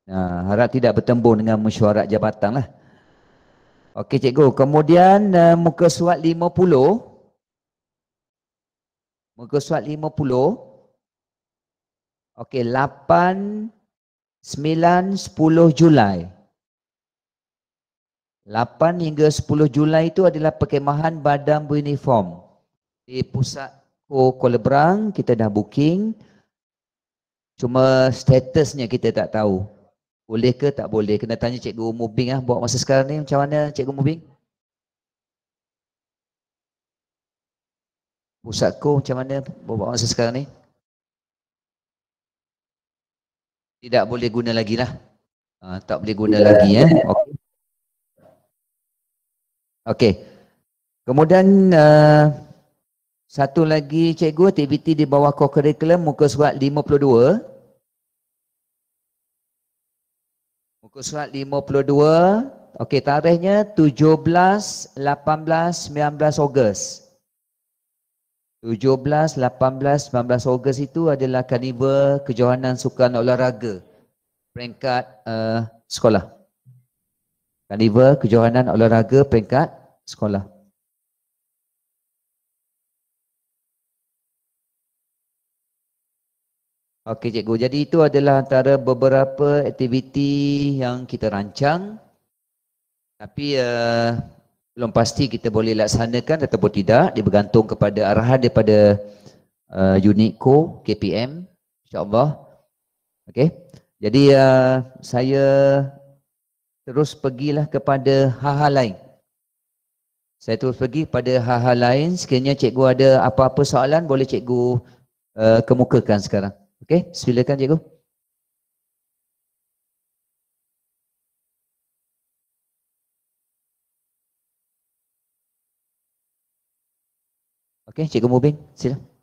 Speaker 2: Nah, harap tidak bertembung dengan mesyuarat jabatan lah. Okey cikgu, kemudian uh, muka surat 50 muka surat 50 Okey, 8 9 10 Julai. 8 hingga 10 Julai itu adalah perkemahan badan beruniform di pusat Ko Kuala Berang kita dah booking. Cuma statusnya kita tak tahu. Boleh ke tak boleh? Kena tanya cikgu Mubing ah buat masa sekarang ni. Macam mana cikgu Mubing? Pusat Ko macam mana buat masa sekarang ni? Tidak boleh guna lagi lah. Ha, tak boleh guna lagi ya okey okey kemudian uh, satu lagi cikgu aktiviti di bawah core muka surat 52. Muka surat 52. Okey tarikhnya 17, 18, 19 Ogos. 17, 18, 19 Ogos itu adalah karnival kejohanan sukan olahraga peringkat uh, sekolah. Karnival kejohanan olahraga peringkat sekolah. Okey cikgu, jadi itu adalah antara beberapa aktiviti yang kita rancang. Tapi uh, belum pasti kita boleh laksanakan ataupun tidak. Dia bergantung kepada arahan daripada uh, unit co KPM insyaallah. Okey. Jadi uh, saya terus pergilah kepada hal-hal lain. Saya terus pergi pada hal-hal lain. Sekiranya cikgu ada apa-apa soalan boleh cikgu uh, kemukakan sekarang Okey, silakan cikgu. Okey, cikgu Mubin, silakan.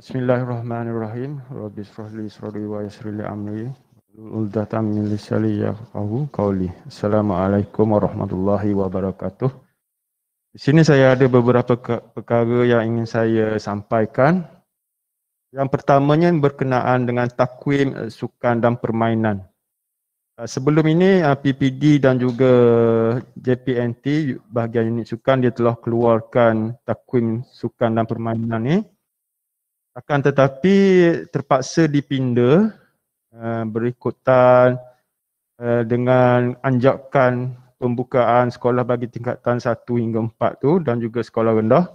Speaker 3: Bismillahirrahmanirrahim. Rabbi shrahli sadri wa yassir li amri. Uldatan min lisani yafqahu qawli. Assalamualaikum warahmatullahi wabarakatuh. Di sini saya ada beberapa perkara yang ingin saya sampaikan. Yang pertamanya berkenaan dengan takwim eh, sukan dan permainan. Eh, sebelum ini eh, PPD dan juga JPNT bahagian unit sukan dia telah keluarkan takwim sukan dan permainan ini akan tetapi terpaksa dipinda uh, berikutan uh, dengan anjakan pembukaan sekolah bagi tingkatan 1 hingga 4 tu dan juga sekolah rendah.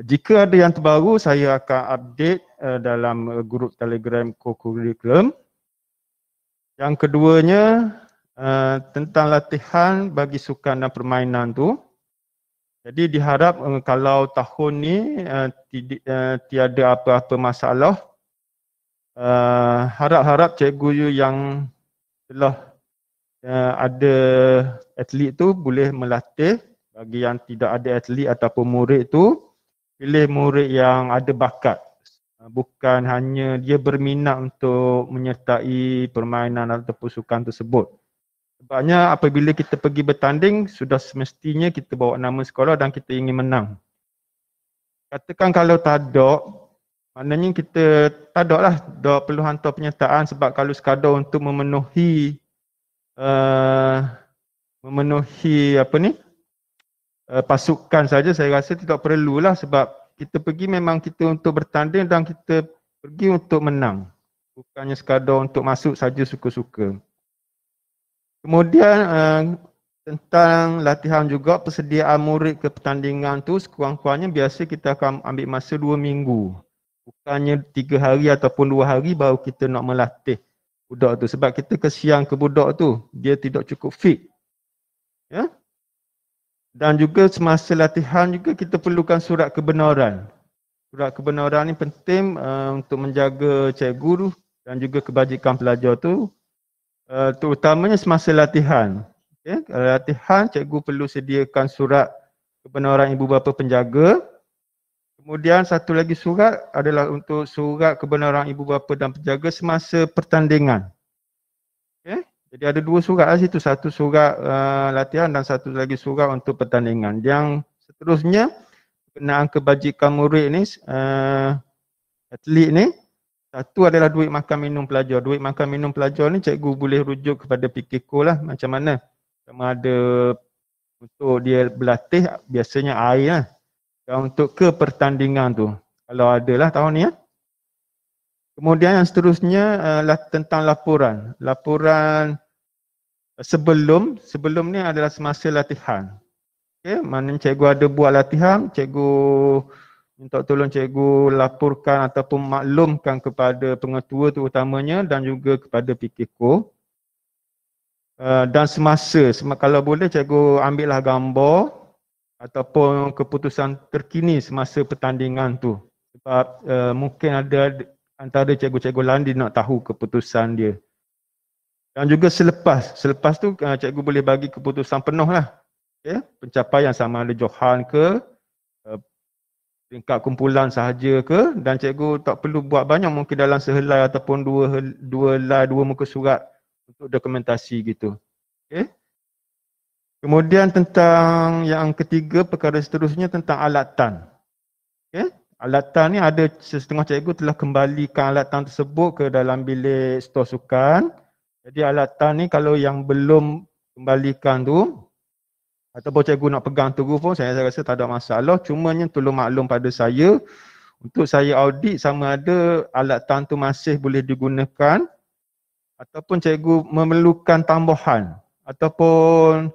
Speaker 3: Jika ada yang terbaru saya akan update uh, dalam uh, grup Telegram co-curriculum. Yang keduanya uh, tentang latihan bagi sukan dan permainan tu. Jadi diharap uh, kalau tahun ni uh, tidi, uh, tiada apa-apa masalah, uh, harap-harap cikgu yang telah uh, ada atlet tu boleh melatih bagi yang tidak ada atlet ataupun murid tu pilih murid yang ada bakat bukan hanya dia berminat untuk menyertai permainan ataupun sukan tersebut. Sebabnya apabila kita pergi bertanding, sudah semestinya kita bawa nama sekolah dan kita ingin menang. Katakan kalau tak ada, maknanya kita tak ada lah tak perlu hantar penyertaan sebab kalau sekadar untuk memenuhi uh, memenuhi apa ni uh, pasukan saja saya rasa tidak perlulah sebab kita pergi memang kita untuk bertanding dan kita pergi untuk menang. Bukannya sekadar untuk masuk saja suka-suka. Kemudian uh, tentang latihan juga persediaan murid ke pertandingan tu sekurang-kurangnya biasa kita akan ambil masa dua minggu. Bukannya tiga hari ataupun dua hari baru kita nak melatih budak tu. Sebab kita kesian ke budak tu. Dia tidak cukup fit. Ya? Dan juga semasa latihan juga kita perlukan surat kebenaran. Surat kebenaran ni penting uh, untuk menjaga cikgu dan juga kebajikan pelajar tu uh, terutamanya semasa latihan. Okay. Latihan, cikgu perlu sediakan surat kebenaran ibu bapa penjaga. Kemudian satu lagi surat adalah untuk surat kebenaran ibu bapa dan penjaga semasa pertandingan. Okay. Jadi ada dua surat lah situ. Satu surat uh, latihan dan satu lagi surat untuk pertandingan. Yang seterusnya, kenaan kebajikan murid ni, uh, atlet ni, satu adalah duit makan minum pelajar. Duit makan minum pelajar ni cikgu boleh rujuk kepada PKKO lah macam mana. Sama ada untuk dia berlatih biasanya air lah. Dan untuk ke pertandingan tu. Kalau ada lah tahun ni ya. Kemudian yang seterusnya uh, tentang laporan. Laporan sebelum, sebelum ni adalah semasa latihan. Okay, mana cikgu ada buat latihan, cikgu minta tolong cikgu laporkan ataupun maklumkan kepada pengetua terutamanya dan juga kepada PKKO. Uh, dan semasa, kalau boleh cikgu ambillah gambar ataupun keputusan terkini semasa pertandingan tu. Sebab uh, mungkin ada antara cikgu-cikgu lain dia nak tahu keputusan dia. Dan juga selepas, selepas tu uh, cikgu boleh bagi keputusan penuh lah. Okay? Pencapaian sama ada Johan ke, tingkat kumpulan sahaja ke dan cikgu tak perlu buat banyak mungkin dalam sehelai ataupun dua dua helai dua muka surat untuk dokumentasi gitu. Okey. Kemudian tentang yang ketiga perkara seterusnya tentang alatan. Okey. Alatan ni ada setengah cikgu telah kembalikan alatan tersebut ke dalam bilik stor sukan. Jadi alatan ni kalau yang belum kembalikan tu ataupun cikgu nak pegang terus pun saya rasa tak ada masalah. Cumanya tolong maklum pada saya. Untuk saya audit sama ada alat tang tu masih boleh digunakan. Ataupun cikgu memerlukan tambahan. Ataupun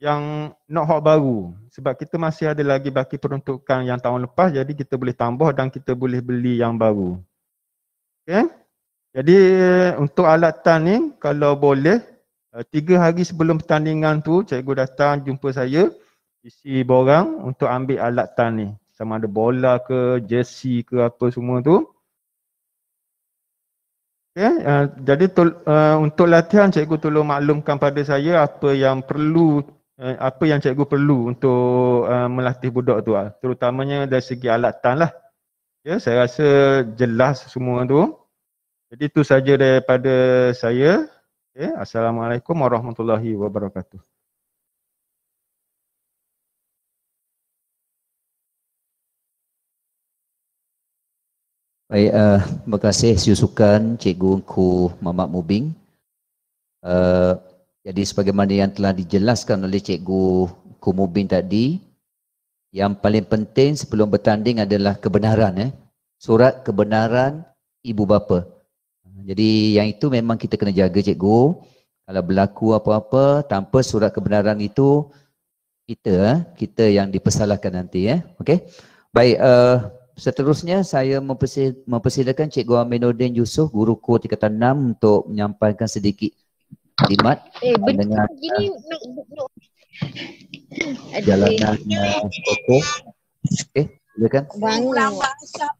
Speaker 3: yang nak hak baru. Sebab kita masih ada lagi baki peruntukan yang tahun lepas jadi kita boleh tambah dan kita boleh beli yang baru. Okay? Jadi untuk alat tan ni kalau boleh Uh, tiga hari sebelum pertandingan tu cikgu datang jumpa saya isi borang untuk ambil alat tan ni sama ada bola ke jersey ke apa semua tu okay. uh, jadi tol, uh, untuk latihan cikgu tolong maklumkan pada saya apa yang perlu apa yang cikgu perlu untuk uh, melatih budak tu uh, terutamanya dari segi alat tan lah Ya, saya rasa jelas semua tu. Jadi itu saja daripada saya. Ya, Assalamualaikum warahmatullahi wabarakatuh.
Speaker 2: Baik, uh, terima kasih Susukan Cikgu Ku Mamat Mubing. Uh, jadi sebagaimana yang telah dijelaskan oleh Cikgu Ku Mubing tadi, yang paling penting sebelum bertanding adalah kebenaran. Eh? Surat kebenaran ibu bapa. Jadi yang itu memang kita kena jaga cikgu. Kalau berlaku apa-apa tanpa surat kebenaran itu, kita eh? kita yang dipersalahkan nanti. Eh? Okay? Baik, uh, Seterusnya saya mempersilakan Cikgu Aminuddin Yusof, guru kod tingkatan 6 untuk menyampaikan sedikit kalimat.
Speaker 4: Eh, betul gini
Speaker 2: Jalanan Koko. Eh, silakan.
Speaker 4: Bangun.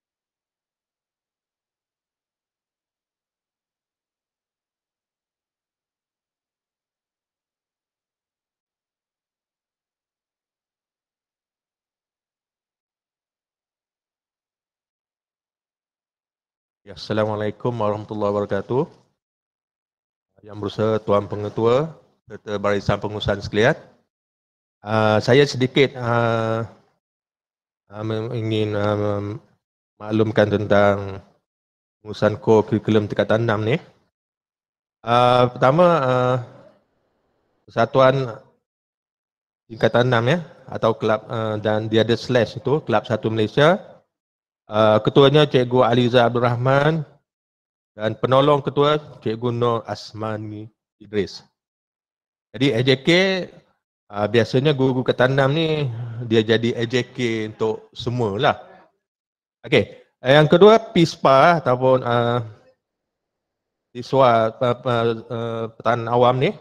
Speaker 4: Ya,
Speaker 5: Assalamualaikum warahmatullahi wabarakatuh. Yang berusaha Tuan Pengetua serta barisan pengurusan sekalian. Uh, saya sedikit uh, uh, ingin uh, maklumkan tentang pengurusan core curriculum tingkatan 6 ni. Uh, pertama, uh, persatuan tingkatan 6 ya atau kelab uh, dan dia ada slash itu kelab satu Malaysia Uh, ketuanya Cikgu Aliza Abdul Rahman dan penolong ketua Cikgu Nur Asmani Idris. Jadi AJK uh, biasanya guru-guru ketanam ni dia jadi AJK untuk semua lah. Okey, yang kedua PISPA ataupun uh, siswa uh, uh, petani awam ni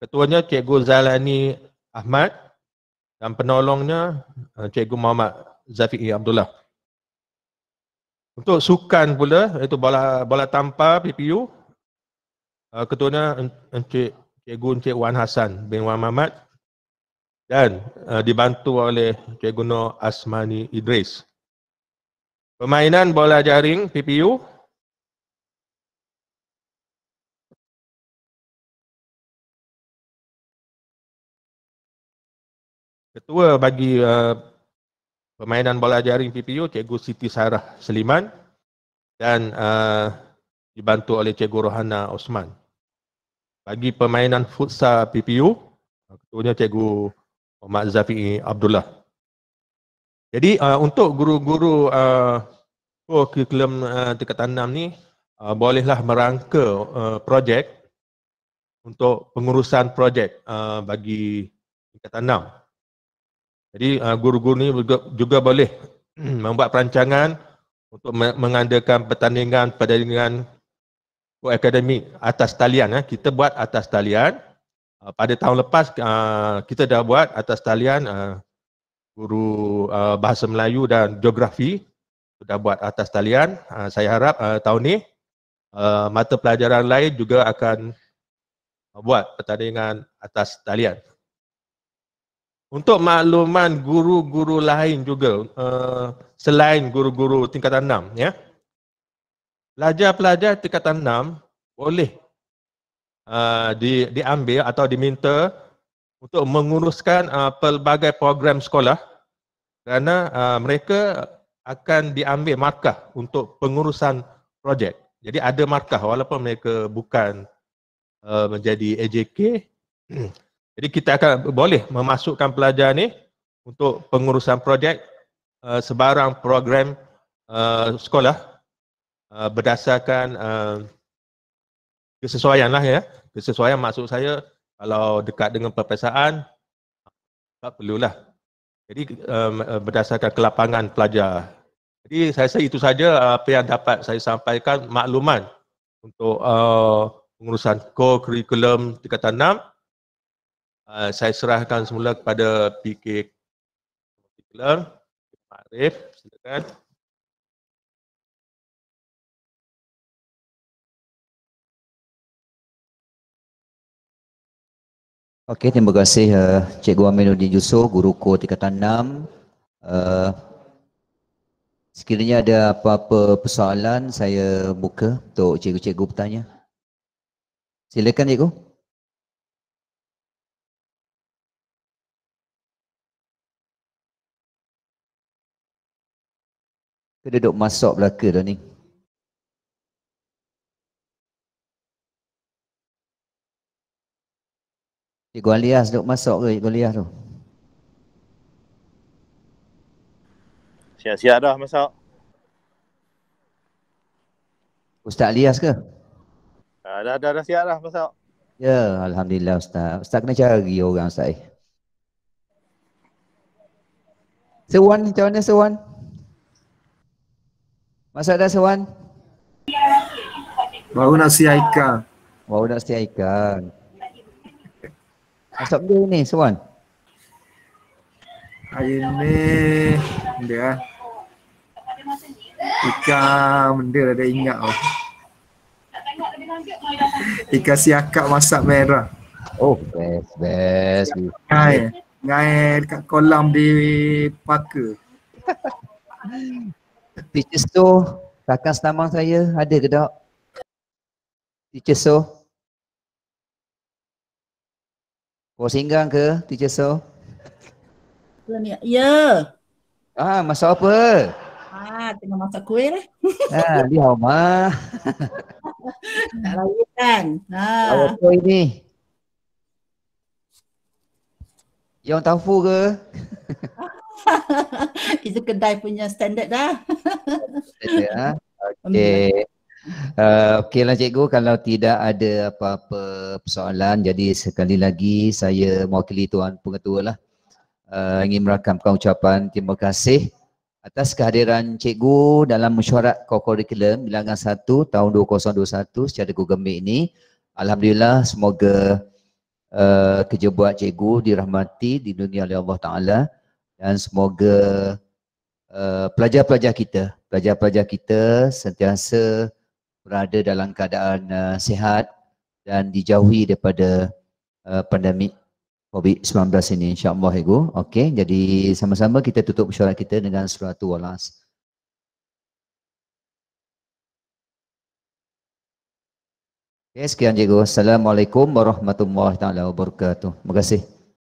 Speaker 5: ketuanya Cikgu Zalani Ahmad dan penolongnya uh, Cikgu Muhammad Zafi'i Abdullah. Untuk sukan pula, iaitu bola bola tampar PPU, uh, ketuanya Encik Cikgu Encik Wan Hassan bin Wan Mamat dan uh, dibantu oleh Cikgu Nur Asmani Idris. Permainan bola jaring PPU Ketua bagi uh, permainan bola jaring PPU Cikgu Siti Sarah Seliman dan uh, dibantu oleh Cikgu Rohana Osman. Bagi permainan futsal PPU, ketuanya Cikgu Muhammad Zafi'i Abdullah. Jadi uh, untuk guru-guru uh, kurikulum uh, tingkatan 6 ni uh, bolehlah merangka uh, projek untuk pengurusan projek uh, bagi tingkatan 6. Jadi uh, guru-guru ni juga, juga boleh membuat perancangan untuk mengadakan pertandingan pertandingan akademik atas talian. Eh. Kita buat atas talian. Uh, pada tahun lepas uh, kita dah buat atas talian guru bahasa Melayu dan geografi sudah buat atas talian. Saya harap tahun ni mata pelajaran lain juga akan buat pertandingan atas talian. Untuk makluman guru-guru lain juga uh, selain guru-guru tingkatan 6 ya. Pelajar-pelajar tingkatan 6 boleh uh, di, diambil atau diminta untuk menguruskan uh, pelbagai program sekolah kerana uh, mereka akan diambil markah untuk pengurusan projek. Jadi ada markah walaupun mereka bukan uh, menjadi AJK Jadi kita akan boleh memasukkan pelajar ni untuk pengurusan projek uh, sebarang program uh, sekolah uh, berdasarkan uh, kesesuaian lah ya. Kesesuaian maksud saya kalau dekat dengan perpesaan tak perlulah. Jadi uh, berdasarkan kelapangan pelajar. Jadi saya rasa itu saja apa yang dapat saya sampaikan makluman untuk uh, pengurusan core curriculum tingkatan 6 Eh, saya serahkan semula kepada PK Kepikler, Pak Arif, silakan.
Speaker 2: Okey, terima kasih uh, Cikgu Aminuddin Yusof, Guru Ko Tingkatan 6. Uh, eh, sekiranya ada apa-apa persoalan, saya buka untuk cikgu-cikgu bertanya. Silakan Cikgu. Cikgu. Kita duduk masuk belaka dah ni. Cikgu Alias duduk masuk ke Cikgu Alias tu?
Speaker 6: Siap-siap dah masuk.
Speaker 2: Ustaz Alias ke?
Speaker 6: Ah, dah, dah, dah siap dah masuk.
Speaker 2: Ya, Alhamdulillah Ustaz. Ustaz kena cari orang Ustaz. Sewan, macam mana Sewan? Masak dah Sewan?
Speaker 7: Baru nasi Aika.
Speaker 2: Baru nak setia ikan. Masak benda ni Sewan?
Speaker 7: Hari ni dia ikan benda dah ada ingat oh. Ikan siakap masak merah.
Speaker 2: Oh, best, best.
Speaker 7: Ngai, ngai dekat kolam di Paka.
Speaker 2: Teacher So, rakan senamang saya ada ke tak? Teacher So? Kau singgang ke Teacher So?
Speaker 8: Ya.
Speaker 2: Ah, masak apa?
Speaker 8: Ah, tengah masak kuih lah.
Speaker 2: Ah, di rumah.
Speaker 8: Nak layan kan.
Speaker 2: Awak
Speaker 8: Ha.
Speaker 2: apa ini? Yang tahu ke?
Speaker 8: Itu kedai punya standard dah.
Speaker 2: Ya. Okey. Uh, Okeylah cikgu kalau tidak ada apa-apa persoalan jadi sekali lagi saya mewakili tuan pengetua lah uh, ingin merakamkan ucapan terima kasih atas kehadiran cikgu dalam mesyuarat co-curriculum bilangan 1 tahun 2021 secara Meet ini. Alhamdulillah semoga uh, kerja buat cikgu dirahmati di dunia oleh Allah Ta'ala dan semoga uh, pelajar-pelajar kita, pelajar-pelajar kita sentiasa berada dalam keadaan uh, sihat dan dijauhi daripada uh, pandemik COVID-19 ini insya-Allah Ibu. Okey, jadi sama-sama kita tutup mesyuarat kita dengan suratu walas. Okay, sekian cikgu. Assalamualaikum warahmatullahi taala wabarakatuh. Terima kasih.